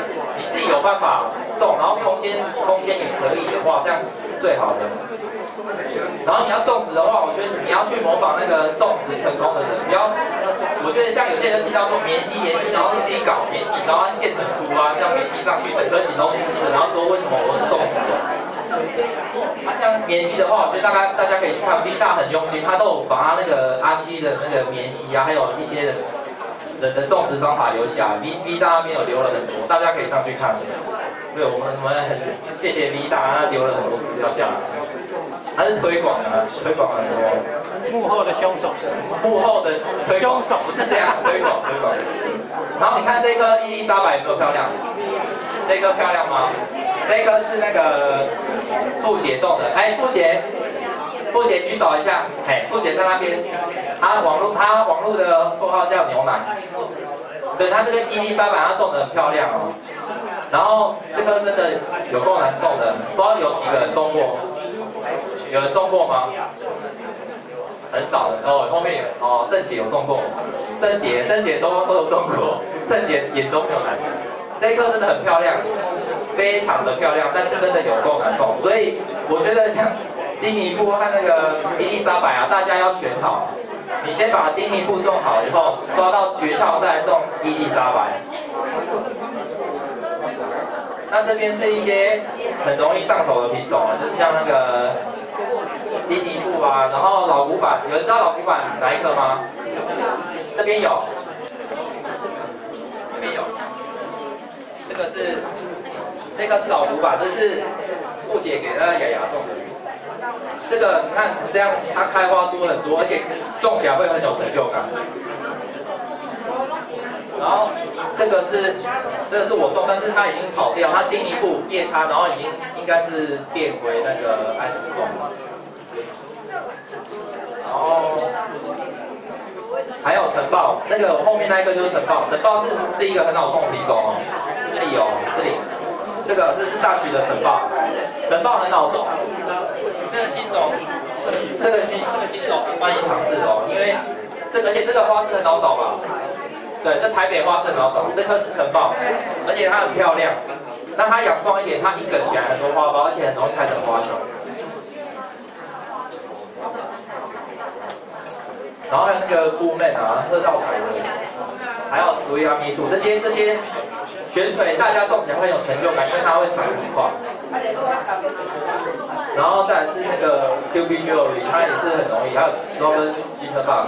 自己有办法种，然后空间空间也可以的话，这样是最好的。然后你要种植的话，我觉得你要去模仿那个种植成功的人，不要。我觉得像有些人听到说棉溪棉溪，然后自己搞棉溪，然后线很粗啊，这样棉溪上去整个景都湿湿的，然后说为什么我是种植的？他像棉溪的话，我觉得大家大家可以去看 V 大很用心，他都有把他那个阿西的那个棉溪啊，还有一些人的种植方法留下，V V 大那边有留了很多，大家可以上去看。对，我们我们很谢谢 V 大，他留了很多资料下来。还是推广的，推广很多。幕后的凶手，幕后的凶手不是这样推广推广。然后你看这颗伊丽莎白有没有漂亮？这颗漂亮吗？这颗是那个傅姐种的，哎，傅姐，傅姐举手一下，嘿，傅姐在那边。她网络，她网络的绰号叫牛奶。对，她这个伊丽莎白她种的很漂亮哦。然后这个真的有够难种的，不知道有几个人种过。有人种过吗？很少的哦。后面有哦，邓姐有种过，邓姐、邓姐都都有种过，邓姐眼中没有难。这一棵真的很漂亮，非常的漂亮，但是真的有够难种。所以我觉得像丁尼布和那个伊丽莎白啊，大家要选好。你先把丁尼布种好以后，抓到学校再来种伊丽莎白。那这边是一些很容易上手的品种啊，就是像那个。丁尼布啊，然后老古板，有人知道老古板哪一颗吗？这边有，这边有，这个是，这个是老古板，这是布姐给那个雅雅种的。这个你看这样，它开花多很多，而且种起来会很有成就感。然后这个是，这个是我种，但是它已经跑掉，它第一步叶插，然后已经应该是变回那个爱斯种。然后还有晨报，那个后面那一个就是晨报，晨报是是一个很好种的品种哦。这里有，这里，这个这是大曲的晨报，晨报很好种。个新手，这个新这个新手欢迎尝试哦，因为这而且这个花是很好找吧？对，这台北花是很好找，这颗是晨报，而且它很漂亮。那它养壮一点，它一梗起来很多花苞，而且很容易开成花球。然后还有那个菇妹啊，喝到台的，还有苏亚米素这些这些悬垂，大家种起来会有成就感，因为它会长很快。然后再是那个 Q P Q O 它也是很容易，还有专门机车棒。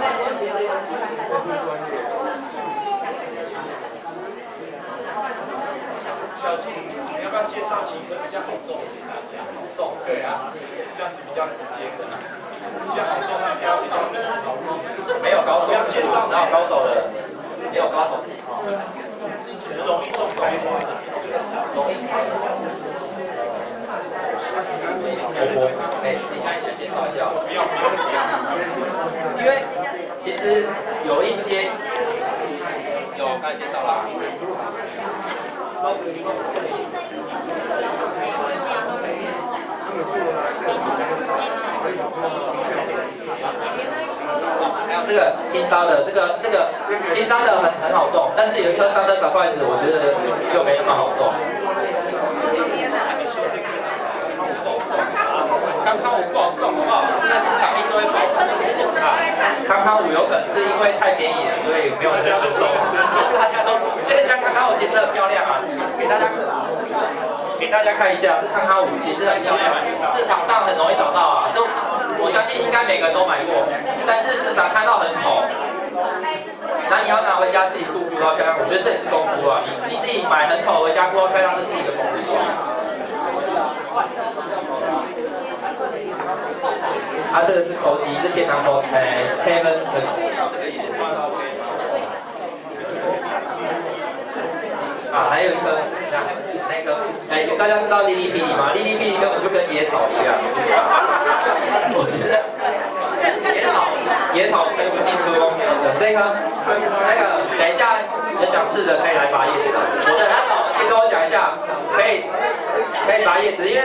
小静，你要不要介绍几个比较好种？种对啊，这样子比较直接的。比较好种，比较比较。没有高手，介绍哪有高手的？没有高手，只容易中开花的，容易开花。我我哎，你先你介绍一下。不要不要，因为其实有一些有刚才介绍了。还有这个拼沙的，这个这个拼沙的很很好种，但是有一颗沙的小筷子，我觉得就没那么好种。康康五不好送，好不好？在市场一堆不好种啊。康康五有可能是因为太便宜了，所以没有人尊重。大家都这个像康康五其实很漂亮啊，给大家给大家看一下，这康康五其实很漂亮，市场上很容易找到啊。都我相信应该每个人都买过，但是市场看到很丑。那你要拿回家自己顾顾到漂亮，我觉得这也是功夫啊。你你自己买很丑回家顾到漂亮，这是一个功夫。它这个是口级，是天堂口，哎，Kevin 的这个也算到啊，还有一颗，那颗，哎，大家知道莉莉霹雳吗？莉莉霹雳根本就跟野草一样。我觉得野草，野草推不进出宫神。这个，那个，等一下有想试的可以来拔叶子。我等他走，先跟我讲一下，可以，可以拔叶子，因为。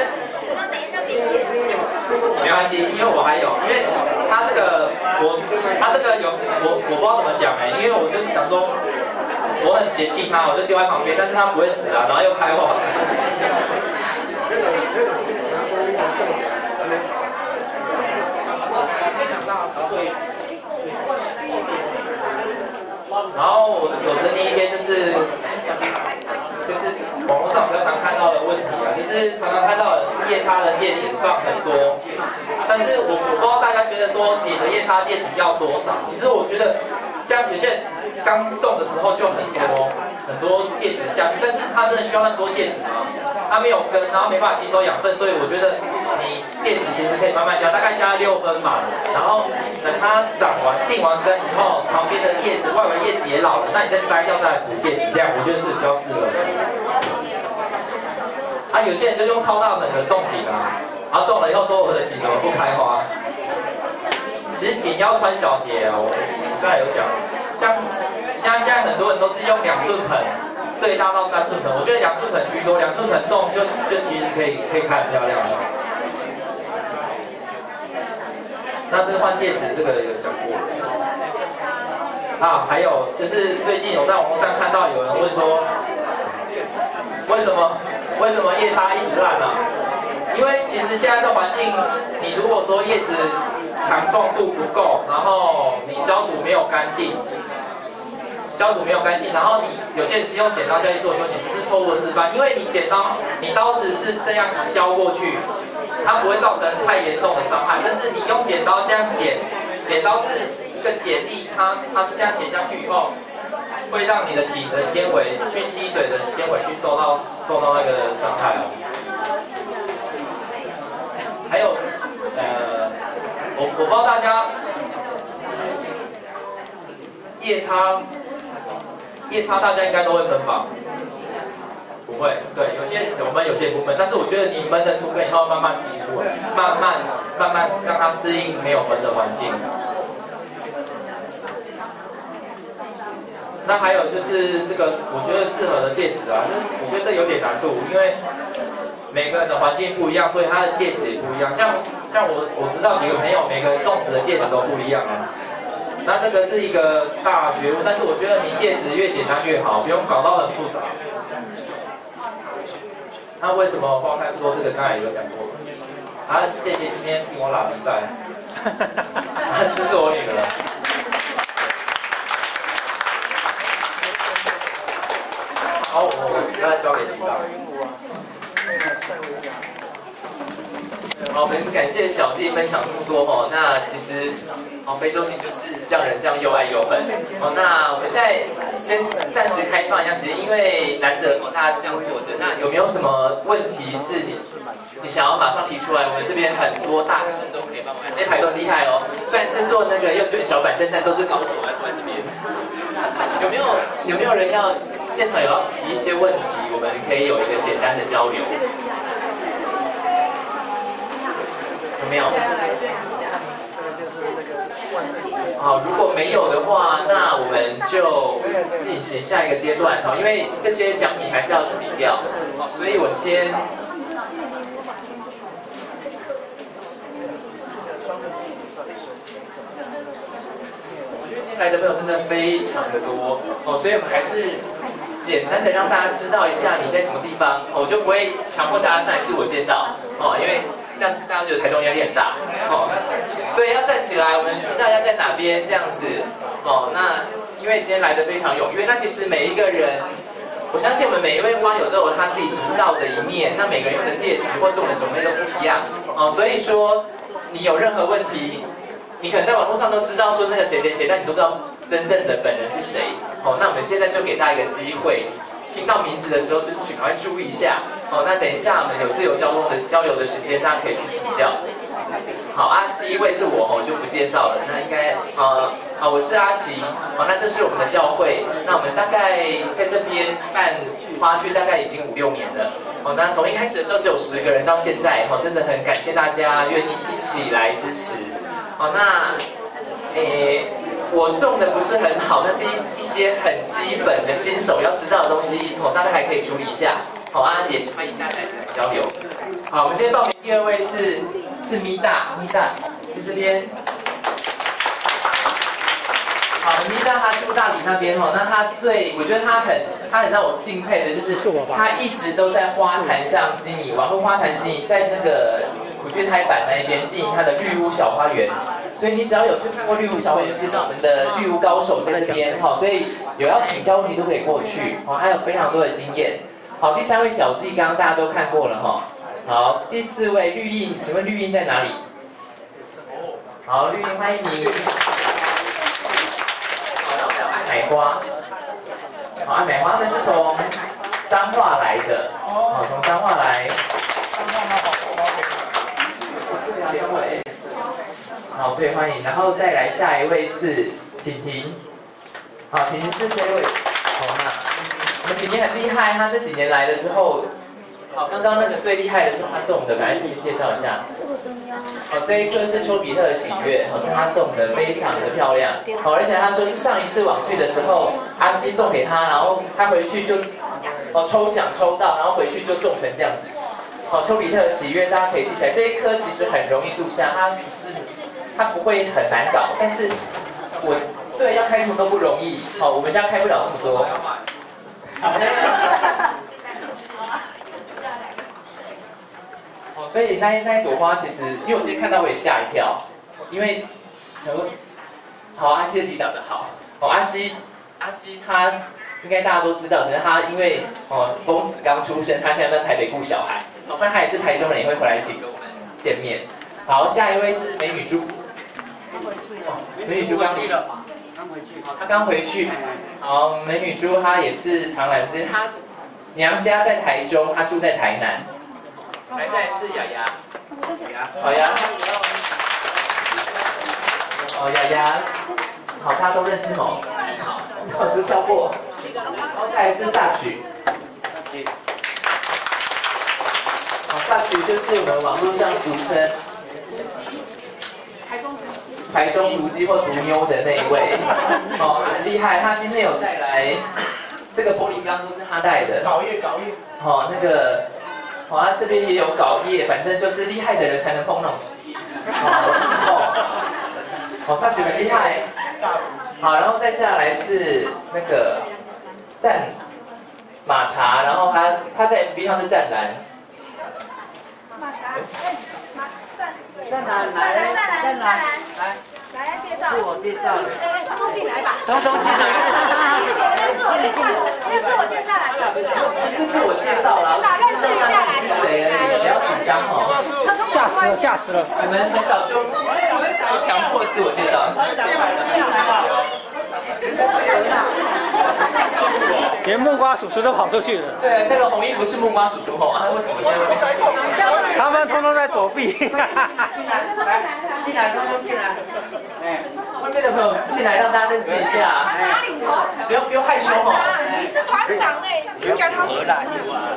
没关系，因为我还有，因为他这个我他这个有我我不知道怎么讲哎，因为我就是想说我很嫌弃他，我就丢在旁边，但是他不会死啊，然后又开花。然后我有整理一些就是就是网络上比较常看到的问题啊，就是常常看到夜叉的戒指放很多，但是我我不知道大家觉得说几个夜叉戒指要多少？其实我觉得像有些刚种的时候就很多很多戒指下去，但是它真的需要那么多戒指吗？它没有根，然后没办法吸收养分，所以我觉得你戒指其实可以慢慢加，大概加六分嘛，然后等它长完定完根以后，旁边的叶子外围叶子也老了，那你再摘掉再来补戒指，这样我觉得是比较适合的。啊，有些人就用超大粉的种景啊，然后种了以后说我的景怎么不开花？其实锦要穿小节哦，我刚才有讲，像像现在很多人都是用两寸盆。最大到三寸盆，我觉得两寸盆居多，两寸盆种就就其实可以可以开很漂亮。那这个换戒指这个有讲过。啊，还有就是最近有在网络上看到有人问说，为什么为什么叶叉一直烂呢？因为其实现在这环境，你如果说叶子强壮度不够，然后你消毒没有干净。消毒没有干净，然后你有些人是用剪刀下去做修剪，这是错误的示范。因为你剪刀，你刀子是这样削过去，它不会造成太严重的伤害。但是你用剪刀这样剪，剪刀是一个剪力，它它是这样剪下去以后，会让你的颈的纤维去吸水的纤维去受到受到那个伤害哦。还有，呃，我我不知道大家夜叉。夜叉大家应该都会分吧？不会，对，有些有分，有些不分。但是我觉得你闷的出根以后，慢慢提出来，慢慢慢慢让它适应没有门的环境。那还有就是这个，我觉得适合的戒指啊，就是我觉得这有点难度，因为每个人的环境不一样，所以他的戒指也不一样。像像我我知道几个朋友，每个种植的戒指都不一样啊。那这个是一个大学问，但是我觉得你戒指越简单越好，不用搞到很复杂。那为什么花开不多？这个刚才有讲过。啊，谢谢今天听我拉比赛，这是我女儿。好，我再交给新大。好，我们感谢小弟分享这么多哦。那其实。哦，非洲锦就是让人这样又爱又恨。哦，那我们现在先暂时开放一下时间，因为难得哦大家这样坐着。那有没有什么问题是你你想要马上提出来？我们这边很多大师都可以帮忙，这排都很厉害哦。虽然是做那个幼稚园小板凳，但都是高手来坐在这边。有没有有没有人要现场有要提一些问题？我们可以有一个简单的交流。有没有？好，如果没有的话，那我们就进行下一个阶段好，因为这些奖品还是要处理掉，所以我先。来的朋友真的非常的多哦，所以我们还是简单的让大家知道一下你在什么地方，我就不会强迫大家上来自我介绍哦，因为这样大家觉得台中压力很大哦。对，要站起来，我们知道要在哪边这样子哦。那因为今天来的非常踊跃，那其实每一个人，我相信我们每一位花友都有他自己独到的一面，那每个人用的戒指或种的种类都不一样哦，所以说你有任何问题。你可能在网络上都知道说那个谁谁谁，但你都不知道真正的本人是谁。哦，那我们现在就给大家一个机会，听到名字的时候就去赶快注意一下。哦，那等一下我们有自由交通的交流的时间，大家可以去请教。好啊，第一位是我，我就不介绍了。那应该呃啊，我是阿奇。好，那这是我们的教会。那我们大概在这边办花圈大概已经五六年了。哦，那从一开始的时候只有十个人，到现在哦，真的很感谢大家愿意一起来支持。好，那，诶，我种的不是很好，但是一一些很基本的新手要知道的东西，哦，大家还可以处理一下。好啊，也欢迎大家来交流。好，我们今天报名第二位是是咪大咪大，去这边。好，咪大他住大理那边哦，那他最，我觉得他很他很让我敬佩的就是他一直都在花坛上经营，网络花坛经营，在那个。虎雀胎板那一边经营它的绿屋小花园，所以你只要有去看过绿屋小花园，就知道我们的绿屋高手在这边哈，所以有要请教问题都可以过去 哦，还有非常多的经验。好，第三位小弟刚刚大家都看过了哈，好，第四位绿印，请问绿印在哪里？好，绿印欢迎你。好，然后还有爱买花，好，爱买花呢是从彰化来的，好，从彰化来。好，所以欢迎，然后再来下一位是婷婷。好，婷婷是这位。好，那我们婷婷很厉害，她这几年来了之后，好，刚刚那个最厉害的是她种的，来给你介绍一下。好，这一颗是丘比特喜悦，好，是她种的，非常的漂亮。好，而且她说是上一次网剧的时候，阿西送给她，然后她回去就哦抽奖抽到，然后回去就种成这样子。好，丘比特喜悦，大家可以记起来，这一颗其实很容易度下，它不是。它不会很难搞，但是我对要开这么多不容易。好，我们家开不了那么多。哦，所以那那一朵花其实，因为我今天看到我也吓一跳，因为好阿西的导的好，哦阿西阿西他应该大家都知道，只是他因为哦公子刚出生，他现在在台北顾小孩，哦但他也是台中人，也会回来一起跟我们见面。好，下一位是美女猪。美女猪刚回去了，刚回去。好，她刚回去。好，美女猪她也是常来，就是她娘家在台中，她住在台南。还在是雅雅。好呀。好雅雅。好，大家都认识哦。好，我就跳过。好，再来是萨曲。好，萨曲就是我们网络上俗称。台中毒鸡或毒妞的那一位，哦，很厉害。他今天有带来这个玻璃缸，都是他带的。搞业搞业。哦，那个，哦，他这边也有搞业，反正就是厉害的人才能碰那种东西。哦，哦，他觉得厉害。好，然后再下来是那个战马茶，然后他他在 FB 上是湛蓝。马茶，再来，再来，再来，来。来介绍，自我介绍。哎，通通进来吧。通通进来。要自我介绍，要自我介绍。不是自我介绍了。打认识一下来。是谁？不要紧张哦。吓死了，吓死了。你们很早就强迫自我介绍。连木瓜叔叔都跑出去了。对，那个红衣服是木瓜叔叔吼啊？为什么现在？他们通通在躲避。进来，进来，进来，通通进来。哎外面的朋友进来让大家认识一下，不用不用害羞哦。你是团长哎，你敢他荷兰有啊，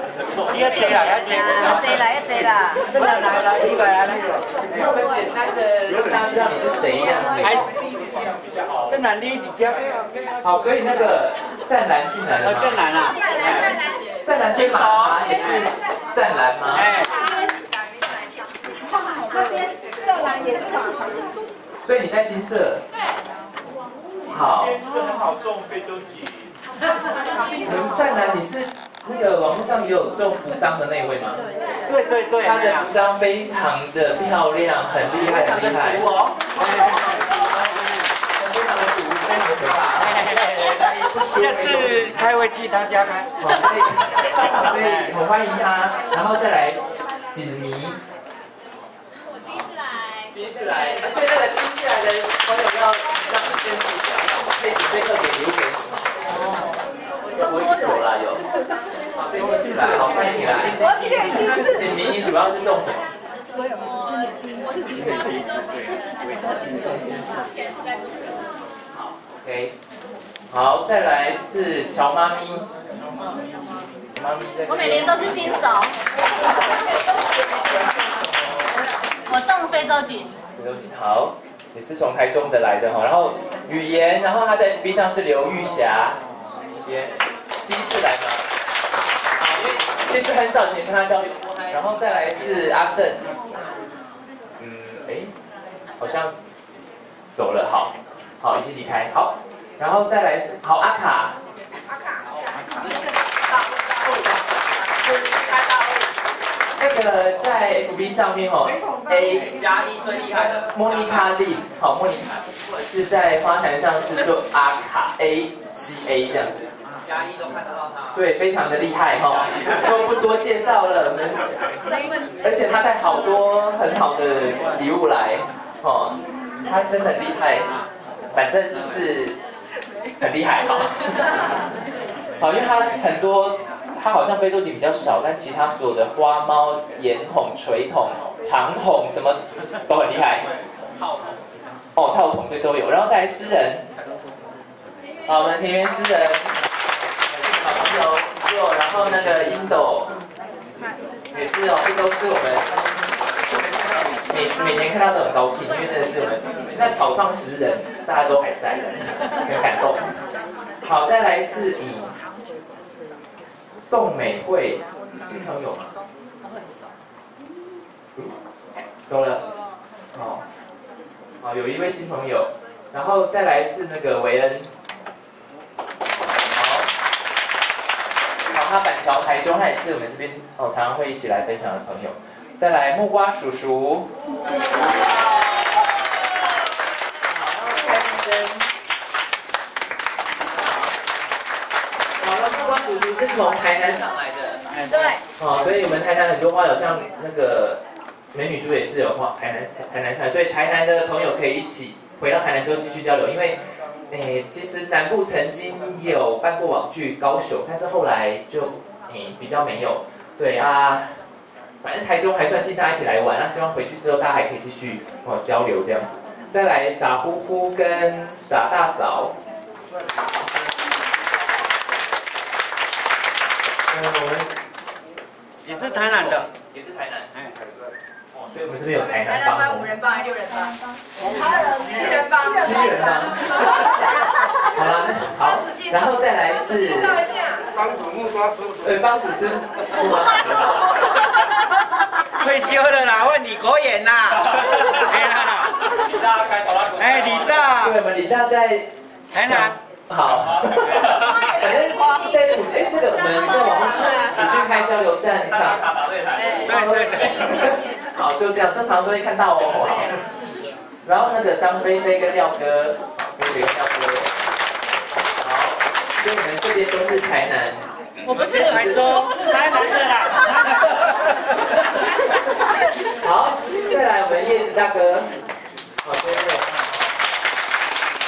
要接啦，要接，要坐啦，要坐啦。真的来了，起来了。我们简单的让大家知道你是谁这样子。这男的比较好，所以那个湛蓝进来了呃，吗？湛蓝啊，湛蓝军马吗？也是湛蓝吗？哎，那边湛蓝也是。所以你在新社。对好，很好种非洲锦？你们湛蓝你是那个网络上也有种扶桑的那一位吗？对对对，他的服装非常的漂亮，很厉害，很厉害。下次开会去他家开。好，所以所以很欢迎他，然后再来锦迷。第一次来，对那个第一次来的朋友要要先试一下，可以准备特别礼物给你。哦，我有啦有。好，所以第一次来，好欢迎你来。锦迷，你主要是种什么？好，OK。好，再来是乔妈咪。乔妈咪在。我每年都是新手，我送非洲锦，好，也是从台中的来的哈。然后语言，然后他在 B 上是刘玉霞，也第一次来嘛。好，因为其实很早前跟他交流过。然后再来是阿正，嗯，哎，好像走了，好，好，一起离开，好。然后再来是好阿卡，阿卡。那个在 FB 上面哦，A 加一最厉害的，莫妮卡利，好，莫妮卡是在花坛上是做阿卡 A C A 这样子，加一都看得到他。对，非常的厉害哈，就不多介绍了，我们，而且他带好多很好的礼物来，哦，他真的很厉害，反正就是很厉害哈，好，因为他很多。它好像非洲锦比较少，但其他所有的花猫、眼筒、垂筒、长筒什么都很厉害。套哦，套筒对都有，然后再来诗人，好，我们田园诗人，好朋友星座，然后那个英斗，也是哦，这都是我们每年看到都很高兴，因为真的是我们那草创十人大家都还在，很感动。好，再来是以。宋美惠，新朋友吗？走了。好，好，有一位新朋友，然后再来是那个维恩。好，好，他板桥台中，他也是我们这边哦，常常会一起来分享的朋友。再来木瓜叔叔。蔡医生。叔叔是从台南上来的，对，哦，所以我们台南很多花友，像那个美女猪也是有花台南台南上，所以台南的朋友可以一起回到台南之后继续交流，因为，诶，其实南部曾经有办过网剧高雄，但是后来就诶比较没有，对啊，反正台中还算近，大家一起来玩，那希望回去之后大家还可以继续哦交流这样子，再来傻乎乎跟傻大嫂。嗯，我们也是台南的，也是台南，哎，哦，所以我们这边有台南帮，五人帮还是六人帮？七人帮。七人帮。好了，那好，然后再来是帮主木瓜师傅。对，帮主师傅。退休了啦，问李国演啦。哎呀，李大开头啦。哎，李大。对，我们李大在台南。好，反正在普哎，那个我们在网络上已经开交流站上，对对对，好，就这样，正常都会看到哦。然后那个张菲菲跟廖哥，跟廖哥，好，所以你们这边都是台南，我不是台中，是台南的啦。好，再来我们叶子大哥，好，谢谢。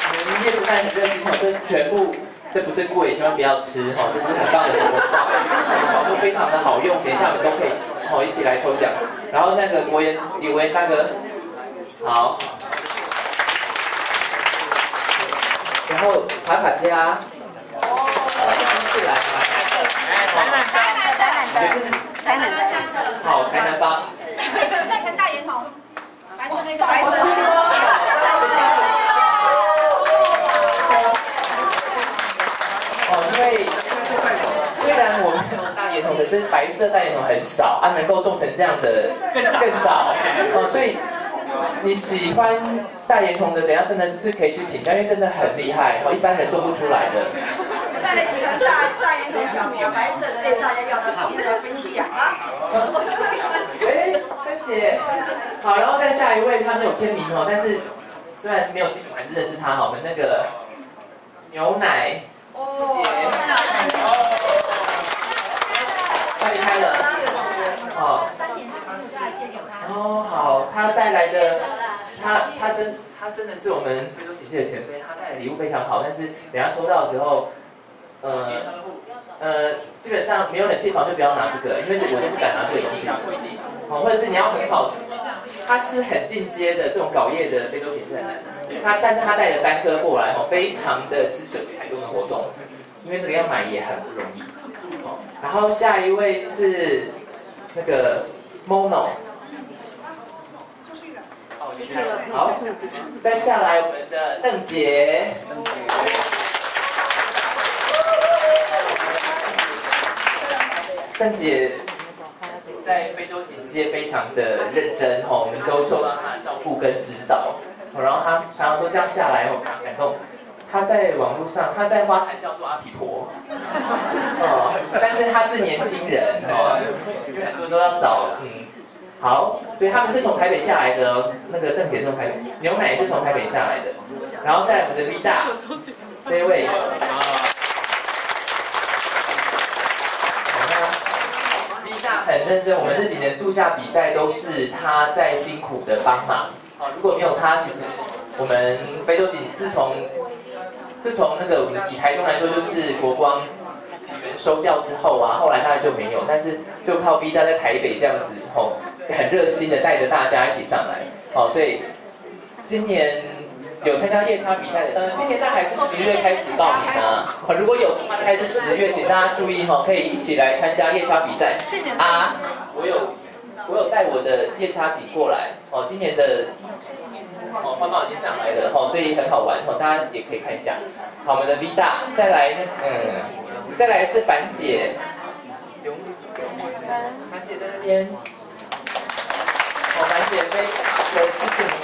我们叶子饭很热心哦，这全部这不是贵，千万不要吃哈，这是很棒的手工皂，好，就非常的好用，等一下我们都可以好一起来抽奖。然后那个国言李维大哥，好，然后卡卡家，是来台南的，也是台南的，好台南帮。再看大圆筒，白色那个白色。哦，因为虽然我们有大圆筒，可是白色大圆筒很少，啊，能够种成这样的更更少，哦，所以你喜欢大圆筒的，等下真的是可以去请教，因为真的很厉害，哦，一般人做不出来的。带了几个大大圆筒小小白色的，大家要的一起来分享啊！哎，好，然后再下一位，他没有签名哦，但是虽然没有签名，我还是认识他哈。我们那个牛奶哦，他离开了，哦，哦，好，他带来的，他他真他真的是我们非洲姐姐的前辈，他带礼物非常好，但是等下收到的时候，呃。呃，基本上没有冷气房就不要拿这个，因为我就不敢拿这个东西。好，或者是你要很好，它是很进阶的这种搞业的非洲品是很难的。他但是他带了三颗过来哦，非常的支持台中的活动，因为这个要买也很不容易。哦然后下一位是那个 Mono。好，再下来我们的邓杰。邓姐在非洲警界非常的认真哦，我们都受到他的照顾跟指导，然后他常常都这样下来，我非常感动。他在网络上，他在花坛叫做阿皮婆，哦，但是他是年轻人哦，很多都要找嗯，好，所以他们是从台北下来的，那个邓姐是从台北，牛奶也是从台北下来的，然后在我们的 V 大这一位。很认真，我们这几年度假比赛都是他在辛苦的帮忙。好，如果没有他，其实我们非洲锦自从自从那个我们以台中来说，就是国光几元收掉之后啊，后来大概就没有。但是就靠 B 大在台北这样子，吼，很热心的带着大家一起上来。好，所以今年。有参加夜叉比赛的，嗯，今年大概是十月开始报名啊。如果有的话，大概是十月，请大家注意哈，可以一起来参加夜叉比赛。啊，我有，我有带我的夜叉锦过来哦。今年的哦花帽已经上来了哦，所以很好玩哦，大家也可以看一下。好，我们的 V 大，再来那嗯，再来是樊姐，樊姐在那边。哦，樊姐非常的支持。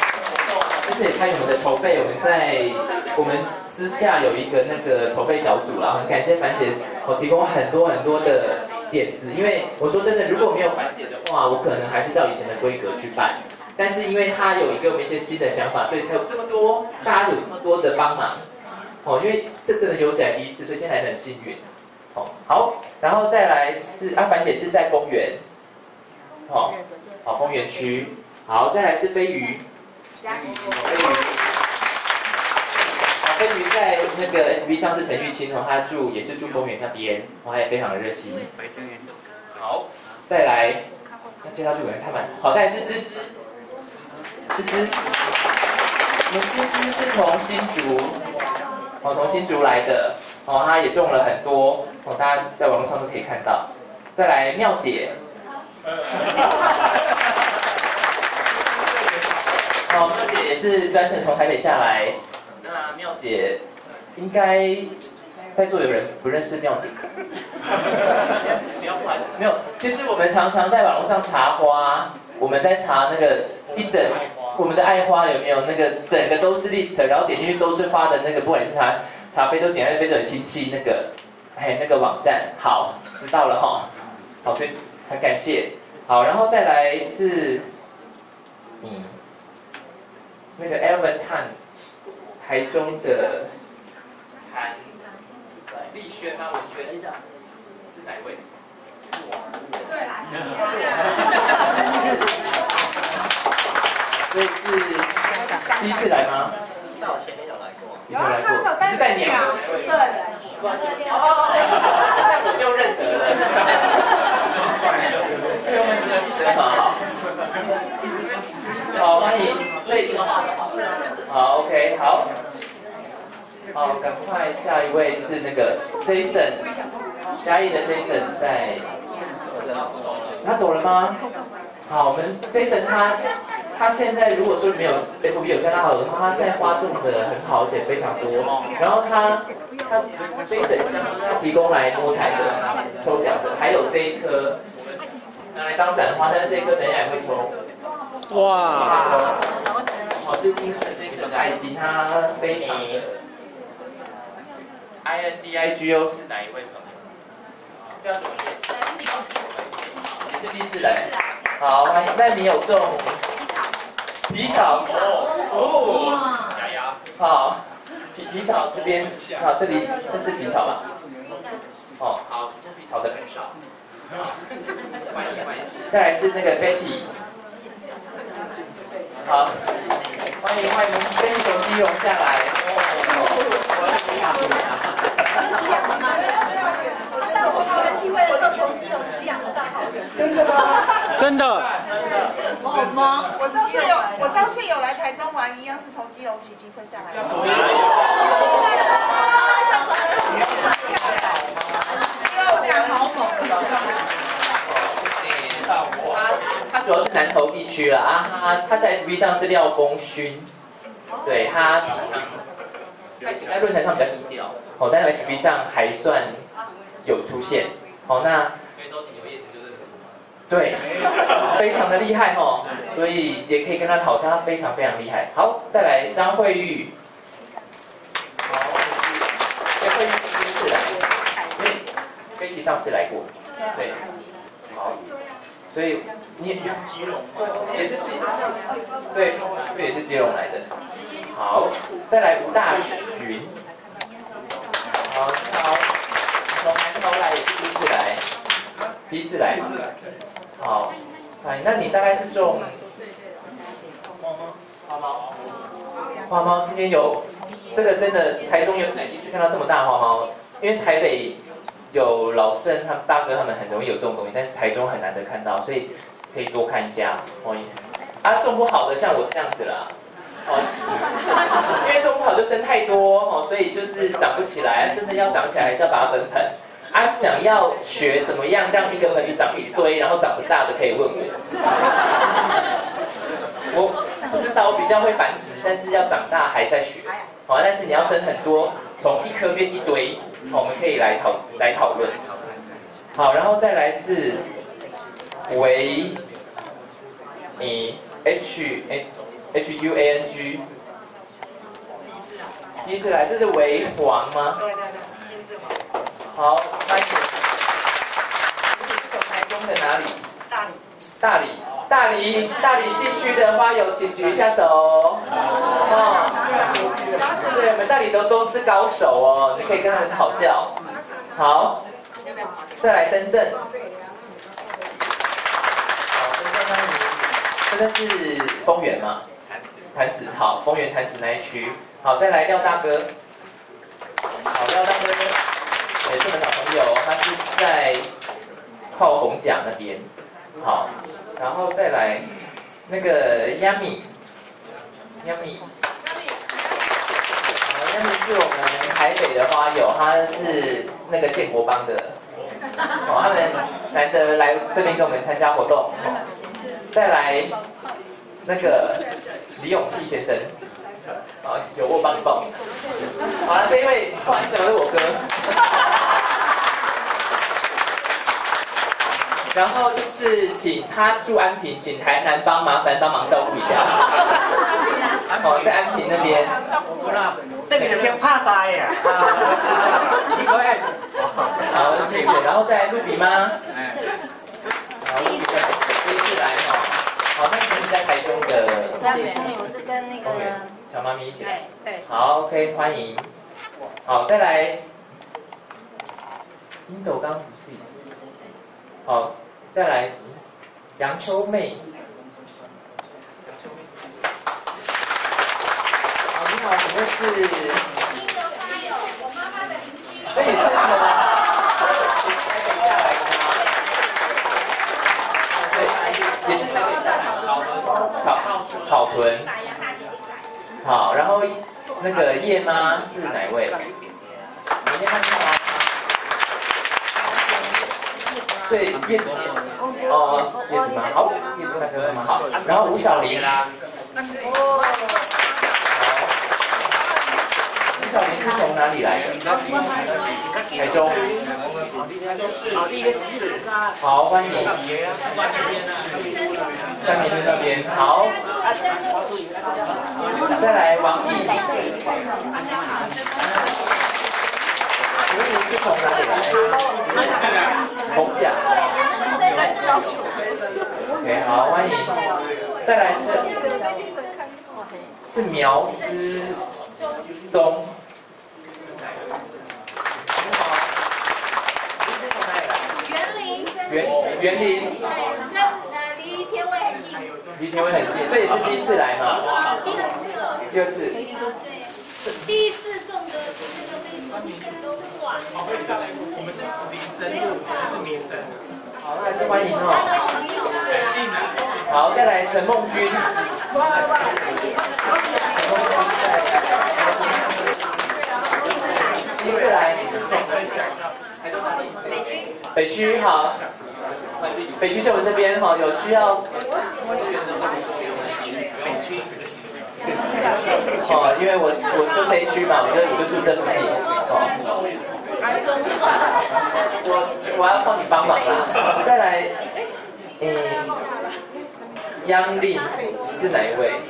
这也看我们的筹备，我们在我们私下有一个那个筹备小组啦，很感谢樊姐，我提供很多很多的点子。因为我说真的，如果没有樊姐的话，我可能还是照以前的规格去办。但是因为她有一个我们一些新的想法，所以才有这么多大家有这么多的帮忙。哦，因为这真的有史来第一次，所以现在还很幸运。哦，好，然后再来是啊樊姐是在丰原，好，好丰原区，好，再来是飞鱼。飞鱼，飞鱼在那个 FB 上是陈玉清哦，他住也是住公园那边，他也非常的热心。好，再来，那介绍住有人太慢。好，再来是芝芝，芝芝，我们芝芝是从新竹，哦，从新竹来的，哦，他也种了很多，哦，大家在网络上都可以看到。再来妙姐。哦，妙姐也是专程从台北下来。那妙姐应该在座有人不认识妙姐？不要不好意思，没有。其实我们常常在网络上查花，我们在查那个一整我们的爱花有没有那个整个都是 list，然后点进去都是花的那个，不管是查查非洲锦还是非洲的亲戚那个，哎那个网站。好，知道了哈。好，所以很感谢。好，然后再来是，嗯。那个 Elvin Tan，台中的谭丽轩啊，文轩，是哪位？是我。对啦。所以是第一次来吗？是我前年有来过。以前来过。是在年的那位。对。哦。那我就认得了。对，我们记得很好。好，欢迎。好，OK，好。好，赶快下一位是那个 Jason，嘉义的 Jason 在，他走了吗？好，我们 Jason 他他现在如果说没有 FB 有加他好友的话，他现在花种的很好，而且非常多。然后他他这一整箱他提供来摸彩的、抽奖的，还有这一颗拿来当展花，但是这一颗等一下也会抽。哇！好，是听着这个的爱心，他非常的 I N D I G O 是哪一位朋友？叫什么念？你是第一次来？好，欢迎。那你有中皮草哦？牙牙。好，皮皮草这边，好，这里这是皮草吧？哦，好，种皮草的很少。欢迎欢迎。再来是那个 Betty。好，欢迎欢迎，飞从基隆下来。我们聚会的时候，从基隆骑两个大号真的吗？真的。好吗？我上次有，我上次有来台中玩，一样是从基隆骑机车下来。六主要是南投地区了啊，他他在 FB 上是廖峰勋，对他他在论坛上比较低调，哦，但是 FB 上还算有出现，哦，那对，非常的厉害哦，所以也可以跟他讨教，他非常非常厉害。好，再来张惠玉，好，张慧玉是第一次来，因为飞机上次来过，对，好。所以你也基隆，也是基隆，对，对，也是基隆来的。好，再来吴大群，好，好，从南投来也是第一次来，第一次来，好，哎，那你大概是种花猫，花猫，花猫今天有这个真的台中有第一次看到这么大花猫，因为台北。有老盛他们大哥他们很容易有这种东西，但是台中很难得看到，所以可以多看一下哦。啊，种不好的像我这样子啦，哦，因为种不好就生太多哦，所以就是长不起来。真的要长起来，还是要把它分盆。啊，想要学怎么样让一个盆子长一堆，然后长不大的可以问我。我我知道，我比较会繁殖，但是要长大还在学。好，但是你要生很多，从一颗变一堆。好，我们可以来讨来讨论。好，然后再来是维，你 H H H U A N G，第一次来，这是维黄吗？对对对，好，欢迎。从台中的哪里？大理。大理，大理，大理地区的花友，请举一下手。哦。对，我们大理都都是高手哦，你可以跟他们讨教。好，再来登正。好，登正欢迎。真的是丰原吗？潭子。坛子，好，丰原潭子那一区。好，再来廖大哥。好，廖大哥也是我们小朋友，他是在靠红甲那边。好，然后再来那个 Yummy，Yummy。那是我们台北的花友，他是那个建国帮的，他们难得来这边跟我们参加活动，再来那个李永义先生，啊，有我帮你报名，好了，这一位不好意思，我是我哥。然后就是请他住安平，请台南帮麻烦帮忙照顾一下。哦，在安平那边。这里先怕塞呀。好，谢谢。然后再录比吗？好，录笔第一次来哈。好，那你是在台中的？在美我是跟那个小妈咪一起。对对。好，OK，欢迎。好，再来。英斗刚不是。好，再来，杨秋妹。好，你好，请问是？我妈妈的邻居。这也是吗？对，也是台北下来的。草草草屯。好，然后那个叶妈是哪位？明天看到吗？对，叶子哦，叶子妈好，叶子看这么好。然后吴小玲，吴小玲是从哪里来的？台中。好，欢迎。三年在那边，好。再来王毅。是从哪里来？红甲。OK，好，欢迎。再来是是苗思宗。园园林，那呃离天威很近。离天威很近，这也是第一次来吗？第二次了。第二次。第一次种的那个飞松线都挂。好，会下来，我们是民生路，不是民生。好，还是欢迎哦。很近啊。好，再来陈梦君。第一次来。北区。北区好。北区在我们这边哈，有需要。哦，因为我我住这一区嘛，我就我就住这附近哦。我我要靠你帮忙啦。再来，嗯，央丽是哪一位？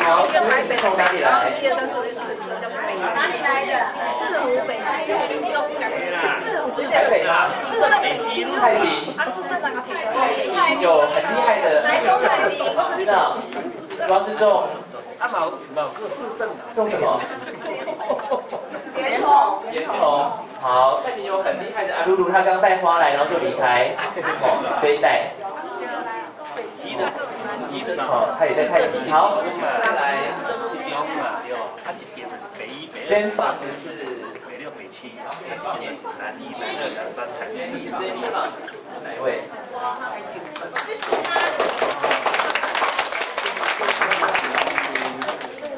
好，请问是从哪里来？哪里来的？四湖北区。四湖台北啦，市政北区太平。啊，市政哪个太平？有很厉害的，知道？主要是种。啊，毛毛个市政种什么？圆筒。圆筒。好，太平有很厉害的阿露露，她刚带花来，然后就离开。哦，这一代。急的，急的哦，他也在太平。好，再来。肩膀是北六北七，南一南二南三南四。肩膀哪一位？我是喜他。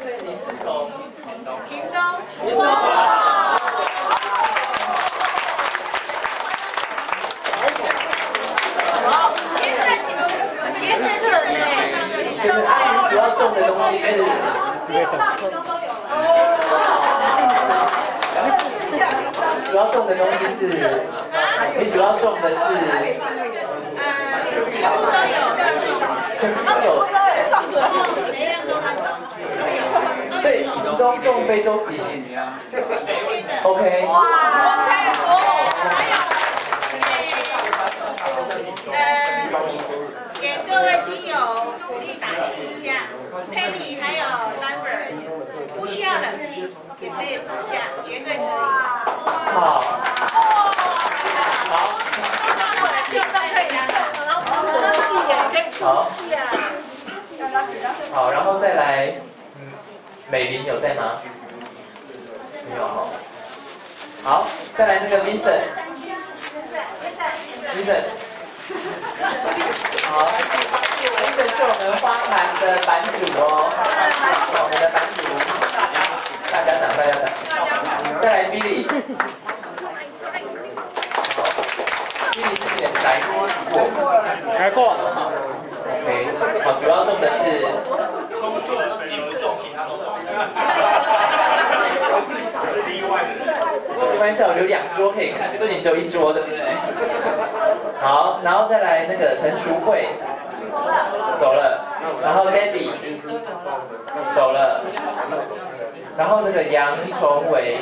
对，你是从屏东。屏东。屏东。就是阿姨主要种的东西是，主要种的东西是，你主要种的是，呃全部都有，全部都有，每样都能种。对，都种非洲锦，OK。哇，OK，哦，还有，呃。给各位亲友鼓励打气一下，Penny 还有 Lambert，不需要冷气也可以走下，绝对可以。好。好。好。然后再来，美玲有在吗？没有。好，再来那个 Vincent。Vincent。好，这是我们花坛的版主哦，我们的版主，大家长，大家长，再来 Billy，好，Billy 之前来过，来过，OK，好，主要种的是，关系我留两桌可以看，最多你只有一桌，对不对？好，然后再来那个陈淑慧，走了，然后 Debbie 走了，然后那个杨崇伟，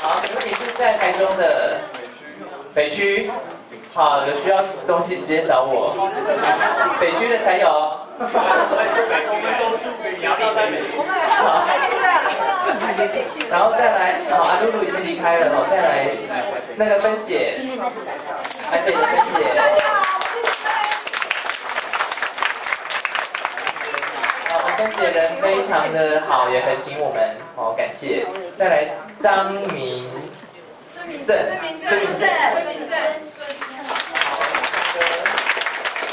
好，请问你是在台中的北区？好，有需要东西直接找我。北区的才有。好。然后再来，好，阿露露已经离开了，哦，再来那个芬姐，台北的芬姐。好，芬姐人非常的好，也很挺我们，好，感谢。再来张明证，孙明正。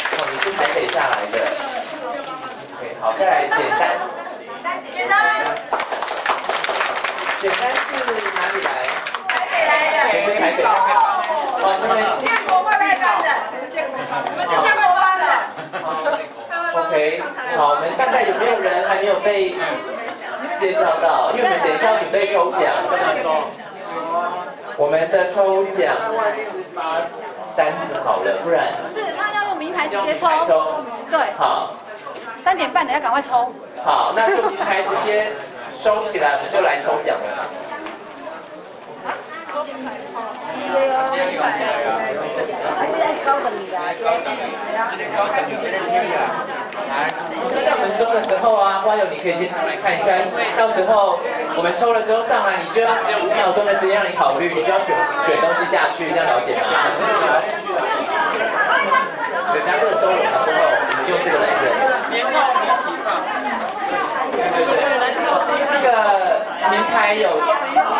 哦，你是台北下来的。OK，好，再来简单。简单。简单是哪里来？台北来的。简单台北。哦，这边。建国外面班的。建国班的。OK，好，我们看看有没有人还没有被介绍到？因为我们等一下要准备抽奖。我们的抽奖单子好了，不然不是，那要用名牌直接抽。抽。对。好。三点半的要赶快抽。好，那就名牌直接收起来，我们就来抽奖了。在我们收的时候啊，花友你可以先上来看一下，因为到时候我们抽了之后上来，你就要只有五秒钟的时间让你考虑，你就要选选东西下去，这样了解吗？人家热收拢的时候，我们用这个来认。棉帽一起放。对对对，这个名牌有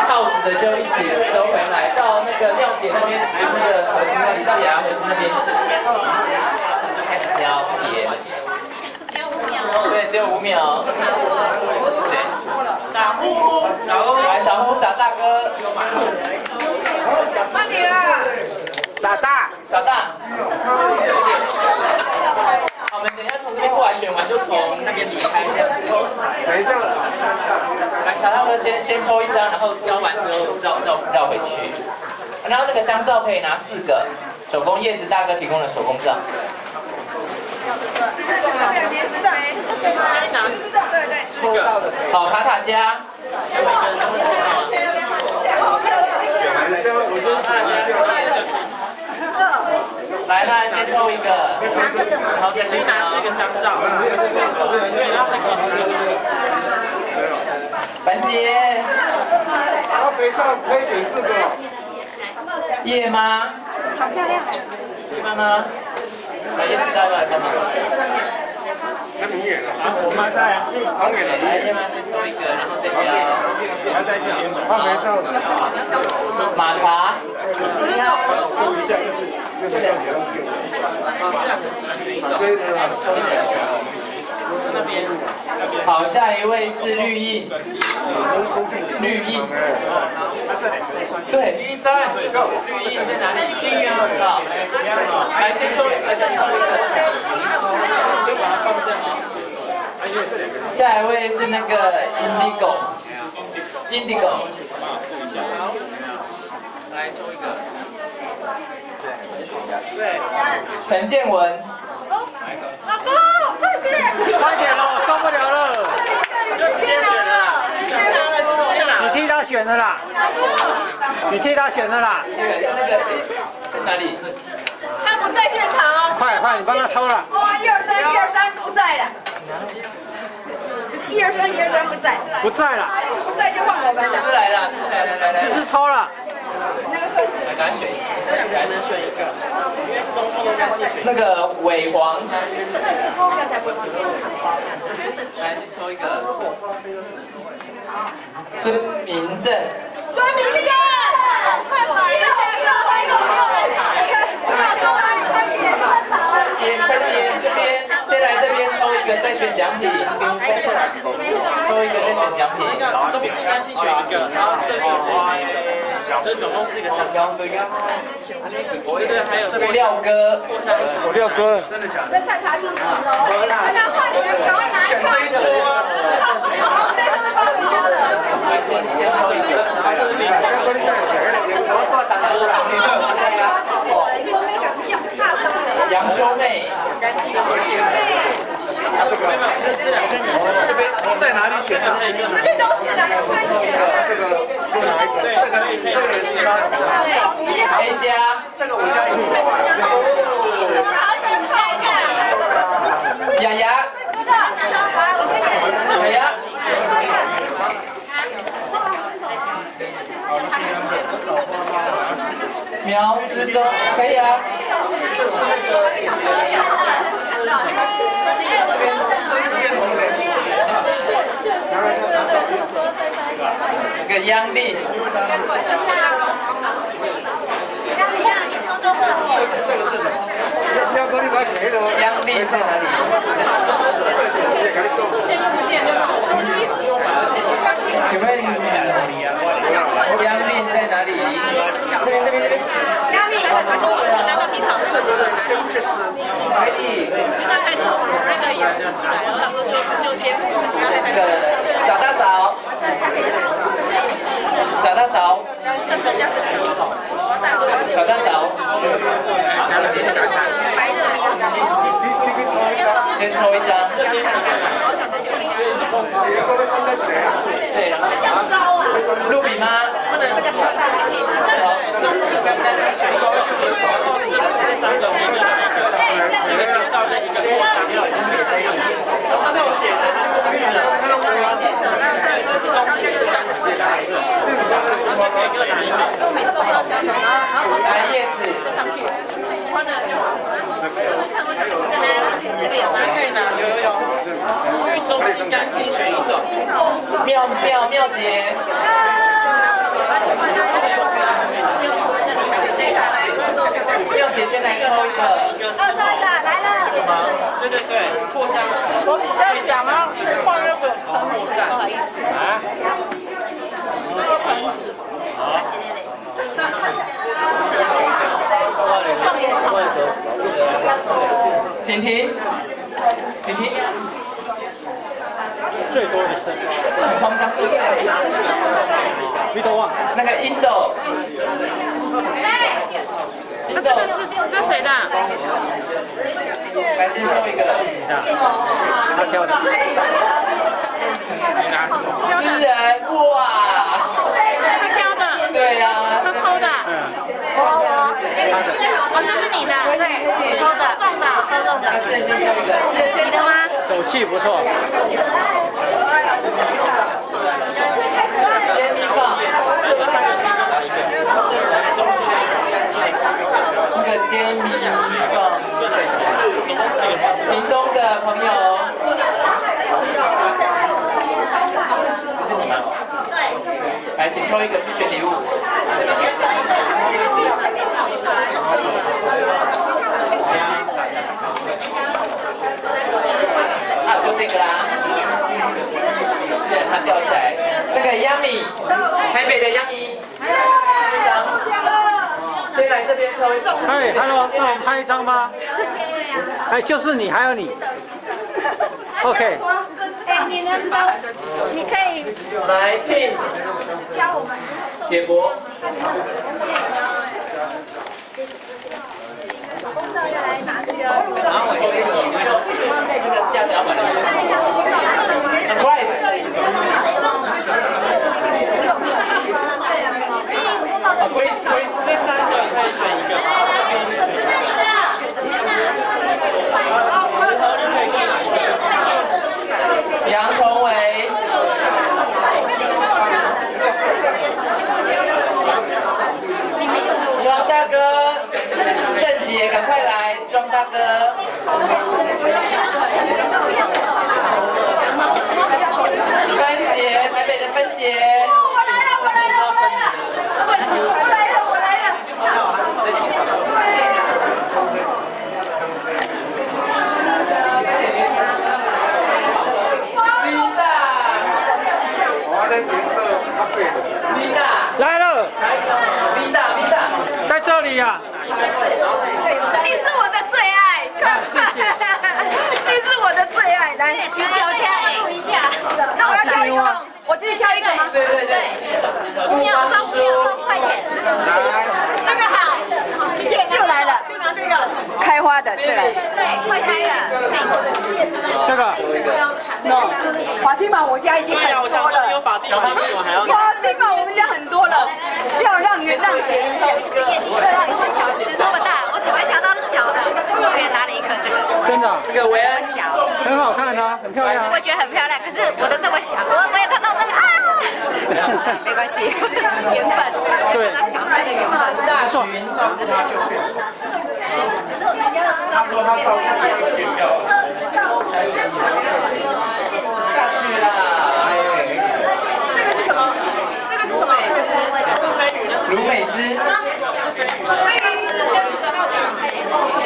套子的就一起收回来，到那个妙姐那边那个盒子那里，到雅盒子那边就开始挑别。只有五秒。对，只有五秒。对。傻呼，然后来小呼傻大哥。换你了。傻大，小大。好，我们等一下从这边过来选完就从那边离开这样子。等一下。来，小大哥先先抽一张，然后挑完之后绕绕绕回去。然后那个香皂可以拿四个，手工叶子大哥提供的手工皂。对对。好，卡卡加。来，那先抽一个，然后再去拿四个香皂。对，然后再给凡姐。然后肥皂可以选四个。叶妈。好漂亮。叶妈妈。来，叶子来。我妈在啊。好远了。来，先抽一个，然后再在。马茶。不是走。好，下一位是绿印，绿印，对，绿印在哪里？好，来先抽，来先抽一个，下一位是那个 Indigo，Indigo，来抽一个，对，陈建文。老公，快点！快点喽，受不了了。就直接选了啦。你替他选的啦。你替他选的啦。那个那个在哪里？他不在现场哦。快快，你帮他抽了。哇，一二三，一二三不在了。一二三，一二三不在。不在了。不在就换我们是来了，来来来来。其实抽了。来，赶快选一个，这两个还能选一个，因为中性跟干性选。那个尾黄。来，先抽一个。孙明正。孙明正，快跑！快跑快边这边，先来这边抽一个，再选奖品。抽一个再选奖品。中性干性选一个，然后这个是，这总共四个香蕉。对对，还有廖哥。我廖哥，真的假的？在查进去了，还没换，你们赶快拿。选这一桌啊。好，对，都是帮你家的。来，先先抽一个。杨秋妹。这边在哪里选的？这边都是的，快选。这个哪一个？这个这个是吗？A 加。这个我家有。好紧张雅雅。雅雅。苗思中可以啊。这个个杨丽。这个是什么？丽在哪里？压力很难说，我那个平常是不是？可以。那还那个也来了，他说就签那个小大嫂，小大嫂，小大嫂，先抽一张。对，录笔吗？不能。好。三个名额，四个介绍跟一个过场。他那种写的是绿的，对，这是中学的单词写的孩子，然后每个拿一枚。我每次都不知道挑什么，然后蓝叶子。上去，喜欢的就喜欢，看过就喜欢的呢，这个有吗？可以拿，有有有。与中心干性选一种。妙妙妙姐。妙姐先来抽一个。二抽一个，来了。这个吗？对对对，扩香石。我比较讲吗？换那个。扩散。不好意思。啊。好。婷婷，婷婷。最多的是。那个 Indo。那这个是这谁的？来先抽一个。他挑的。诗人哇！他挑的。对呀。他抽的。我我。哦，这是你的。对。抽的。中的。抽中的。诗人先抽一个。诗人先你的吗？手气不错。煎米饭。那个煎米饭，屏东的朋友，是你吗？对。来，请抽一个去选礼物。啊，就这个啦。既然它掉下来，那个央米，台北的央米，一张。先来这边抽一张。哎，Hello，那我们拍一张吧。哎，就是你，还有你。OK。哎，你能帮？你可以来，进。教我们。铁博。然后我就一起那个价值要买的。Price。啊，Grace Grace，这三个可以选一个。杨崇伟。庄大哥，邓姐，赶快来，庄大哥。芬姐，台北的芬姐。我来了，我来了，我来了，我来了，我来了。我的颜色较贵的。琳达。来了。琳达，琳达。在这里呀。你是我的最爱，你是我的最爱，来，你表情录一下。那我要挑一个吗？我自己挑一个吗？对对对。不要招呼，快点。那个好，开花的，是来。对，会开的。这个。no，法蒂玛我家已经很多了。有法蒂玛，我还要。法蒂玛我们家很多了，要让你让谁一下？对让你说小只这么大，我只会挑到小的。我也拿了一颗这个。真的。这个我也小。很好看啊，很漂亮。我觉得很漂亮，可是我都这么小，我我有看到那个啊。没关系，缘分。对。小孩的缘分。大群照顾他就他说他照片。这个是什么？这个是什么？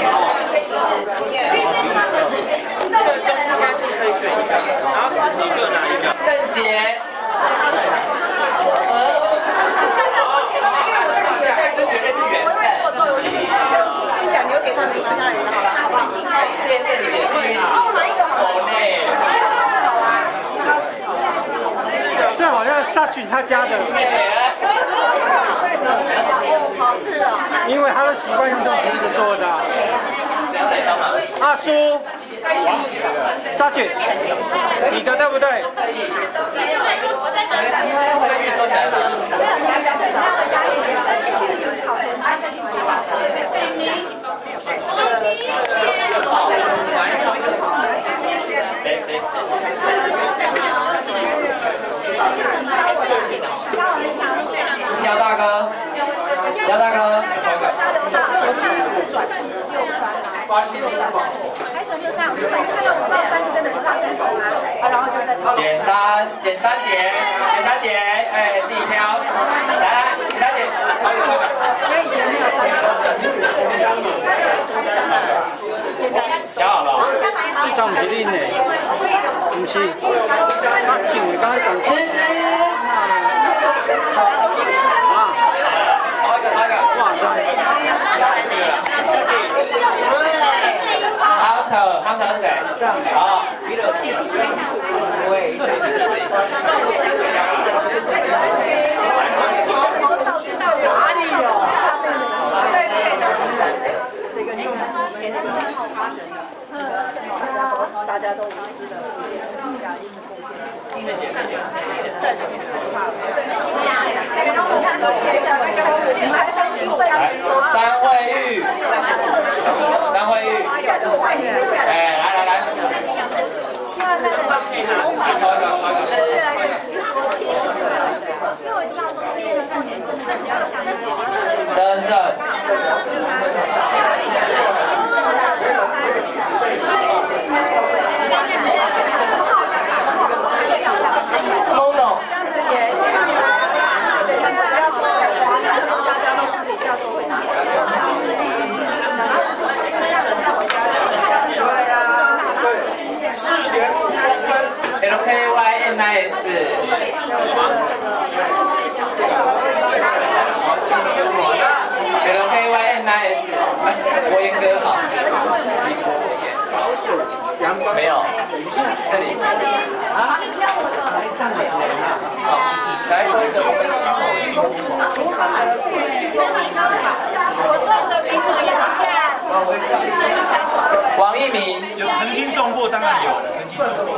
哦。这个中可以选一，然后自己各拿一个。杰。这绝对是缘分。留给他们其他人好不好？谢谢郑姐，幸运国内。这好像沙俊他家的，是哦。因为他的习惯用这种瓶子做的。阿叔，沙俊，你的对不对？姚大哥，姚大哥，简单，简单点，简单点，哎，自己挑，来，简单点，挑好了。这不是恁的，不是，啊，静伟刚才讲，啊，好，好一个，哇塞，好头，好头是谁？好，大大家一直奉献，今年也是现在就不怕了。三惠玉，三惠玉，哎，来来来，mono，L K Y N I S。L K Y N I S，国言哥好。老鼠，阳光没有，这里啊，好，就是来做一个分析。王一鸣，有曾经中过，当然有，曾经中过。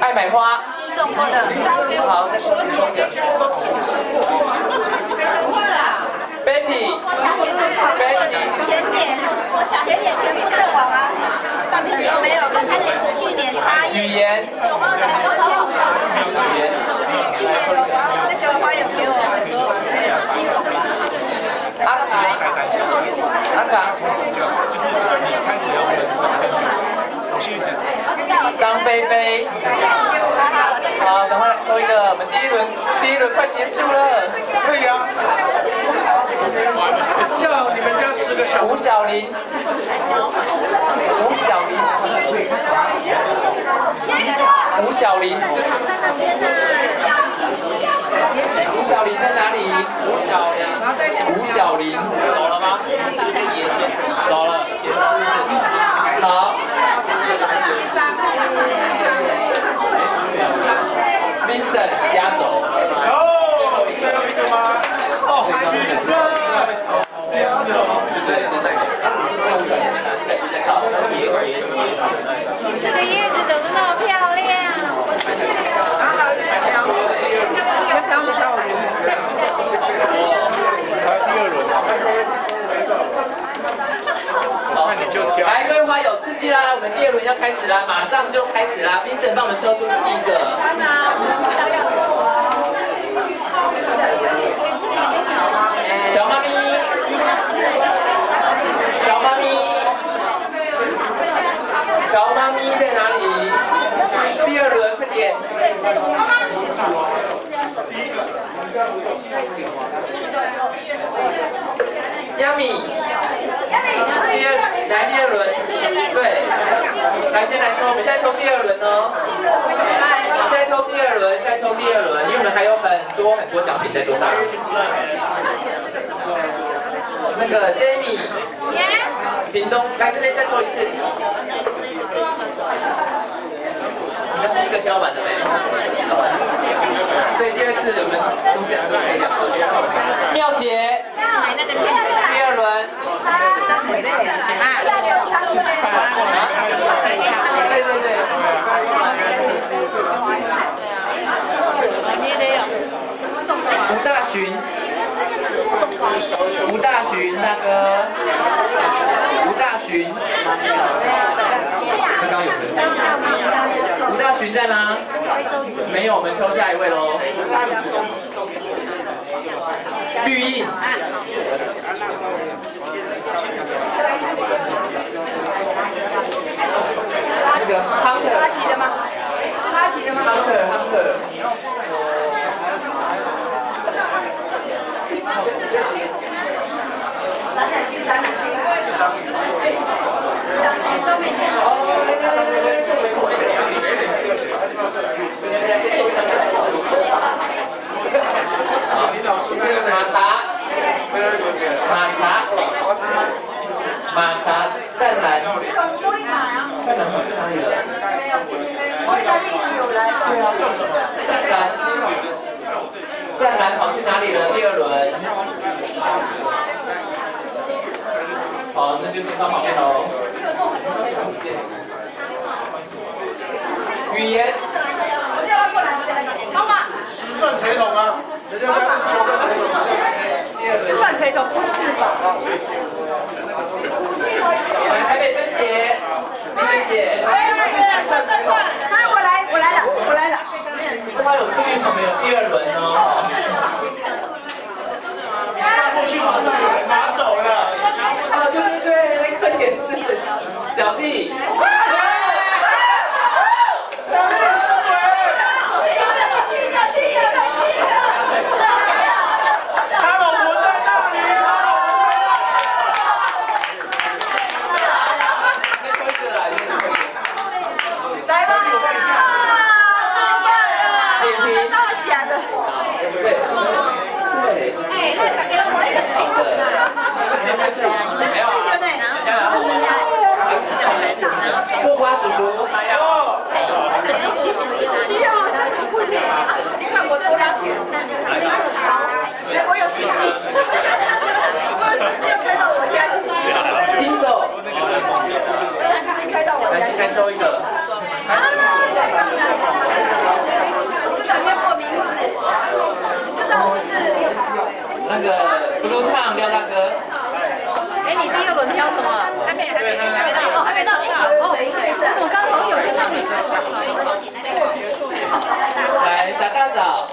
爱买花，中过的。Betty，Betty，前年，前年全部阵亡啊，大部分都没有，可是去年差语异。言，语言，去年有花，那个花也给我的时候，金种吧。阿卡，阿卡，就是你开始要分很久，我现在张菲菲，好，赶快抽一个，我们第一轮，第一轮快结束了。可以啊。叫你们家十个小吴小林，吴小林，吴小林，吴小林在哪里？吴小林，吴小林，走了吗？走了，好。Vincent 压轴。哦，最后一个吗？哦，女生。这个叶子怎么那么漂亮？还有第二轮那你就挑。来，各位花友，刺激啦！我们第二轮要开始啦，马上就开始啦！Vincent 帮我们抽出第一个。小妈咪，小妈咪，小妈咪在哪里？第二轮，快点！亚米，第二，来第二轮，对，来先来抽，我们现在抽第二轮哦。现在抽第二轮，现在抽第二轮，因为我们还有很多很多奖品在桌上。那个 Jamie，屏东，来这边再抽一次。你们第一个挑完了没？对，第二次我们东西都可以了。妙姐，第二轮。对对对。吴大巡，吴大巡大哥，吴大巡，刚刚有人。吴大巡在吗？没有，我们抽下一位喽。绿印。那个 Hunter。他提的吗？是他提的吗？Hunter Hunter。好，那就先放旁边喽。语言。十算锤头吗，人家在问九个锤头。是算锤头不是吧？台北分姐，分姐。哎，我来，我来了，我来了。他有出运，我们有第二轮哦。过去马上有人拿走了。啊，对对对，那个也是。小弟。他老婆在那里，他老婆。来吧，电梯。大奖的。对。对。哎，那大家都我想好的。木瓜叔叔。哎呦。需要真的不累，你看我多交钱。哎，我有司机。开到我家去。听懂。司机开到我。来，先来抽一个。这个，不是？那个 Blue Town 廖大哥。哎，你第二轮挑什么？还没，还没，还没到，还没到。哦，没事没事，我刚好有看到你。来，傻大嫂。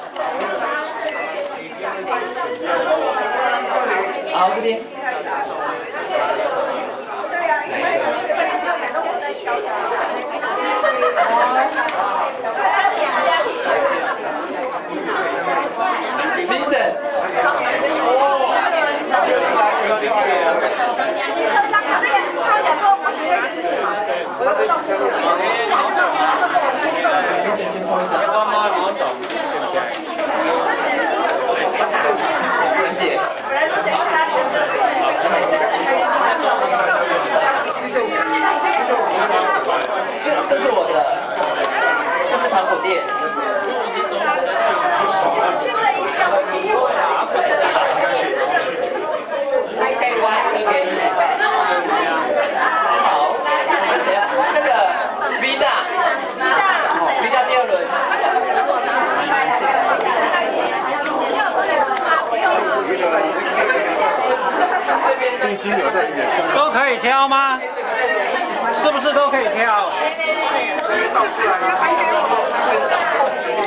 这边。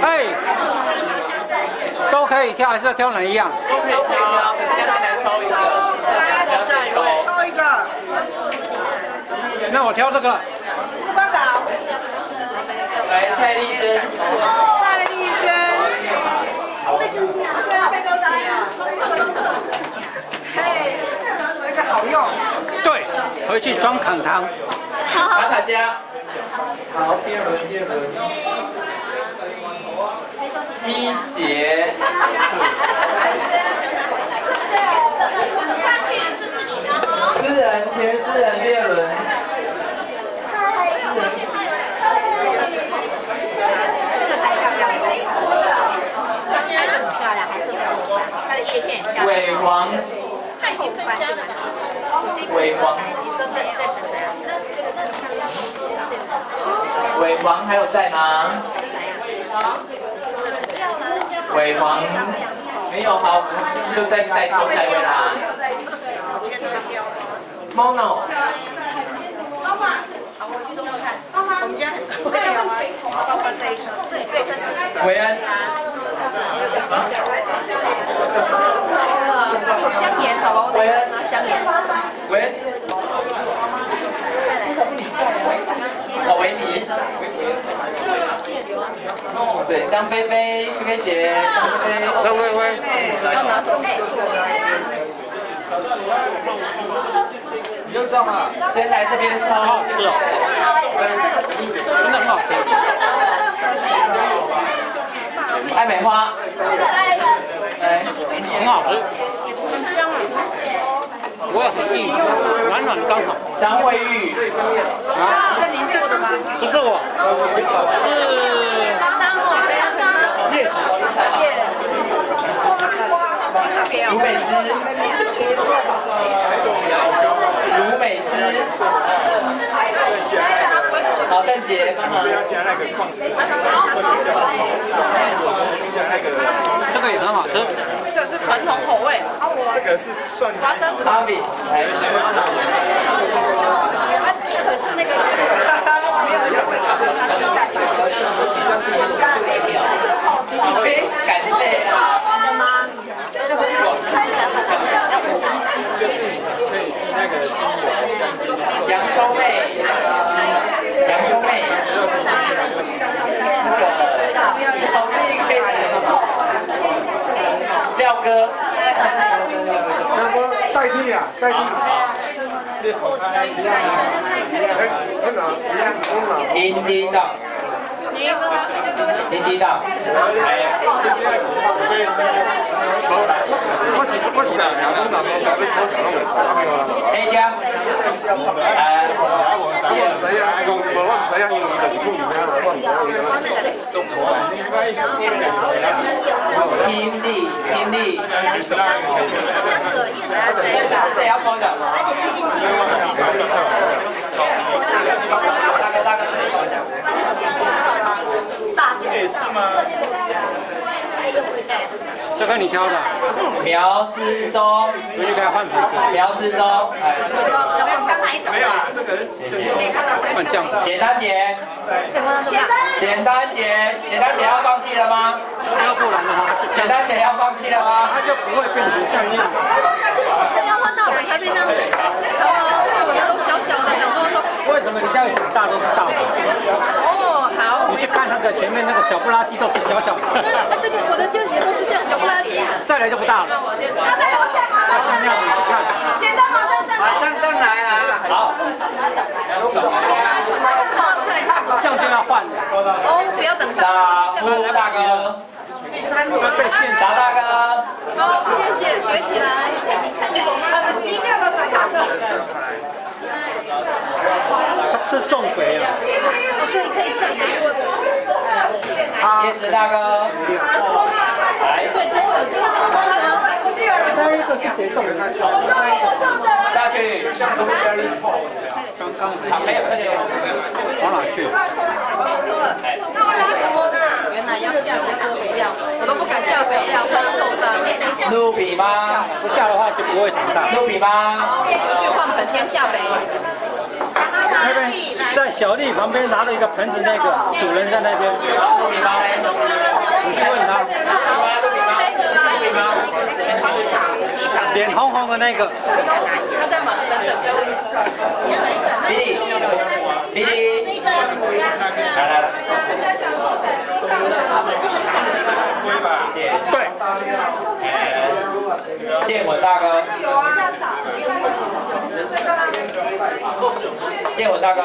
哎，都可以挑，还是要挑哪一样？都可以挑，可是要先来抽一个，要先抽。挑一个。那我挑这个。多少？来，蔡丽珍。蔡丽珍。对啊，被多少呀？哎，这个好用。对。回去装扛汤。卡卡家。好，第二轮，第二轮。咪姐。诗人，填诗人第二轮。这个才漂尾王。还有在吗？尾王没有，好，我们就再再抽下一位啦。Mono。好，我去东东看。我们家很贵哦。包括这一颗，这颗是。韦恩。有香烟，好吧？韦恩。拿香盐。韦恩。哦，维尼。对，张菲菲，菲菲姐，张菲菲。张菲菲。要拿走。你就这样啊？先来这边抽。是哦。真的很好吃。爱美花。哎，很好吃。我也很硬，软软刚好。张慧玉。啊？不是我，是叶子。卢美芝。卢美芝。好，邓杰。是要加那个矿石。这个也很好吃。这个是传统口味。这个是蒜花生。阿炳。来。可是那个。感谢啊。就是可以那个杨秋妹，杨秋妹，那个好是一个廖哥，那个代替啊，代替。丁丁到，丁丁到，我是我是两两两两个抽奖了，还没有了。黑江，哎，这样，我我这样用就是空里面了，我拼力，拼力。这谁要抽奖吗？大哥大哥。大姐。也是吗？这个你挑的。苗思中，回去给他换瓶子。苗思中，哎。要不要挑哪一种？没有啊，这个换酱。简单姐。简单姐，简单姐要放弃了吗？要不然的话，简单姐要放弃了吗？他就不会变成像那样。是要换到尾才变这样子。我都小小的，想说说。为什么你要长大都是大的？哦，好。你去看那个前面那个小不拉几都是小小的。对，对对，我的就也都是这样，小不拉几。再来就不大了。要像那样子去看。剪刀马上上。马上上来啊！好。酱就要换的。哦，不要等傻夫大哥。第三轮被现傻大哥。好，谢谢，学起来。低调的卡卡。是重肥啊。所以可以下肥锅的。叶子大哥。来。这个。那一个是的？下去。刚刚没有，没有。往哪去？原来要下肥锅药，我都不敢下肥药，怕受伤。露比吗？不下的话就不会长大。露比吗？去换盆先下肥。那边在小丽旁边拿了一个盆子，那个主人在那边。你去问他。脸红红的那个。他在忙等等。比利，比利，来来来。对。建稳大哥。大哥。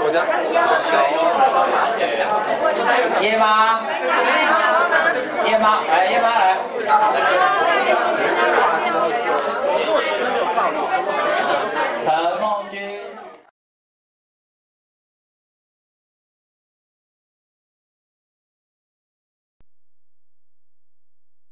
我的叶妈，叶妈，来，叶妈来。陈梦。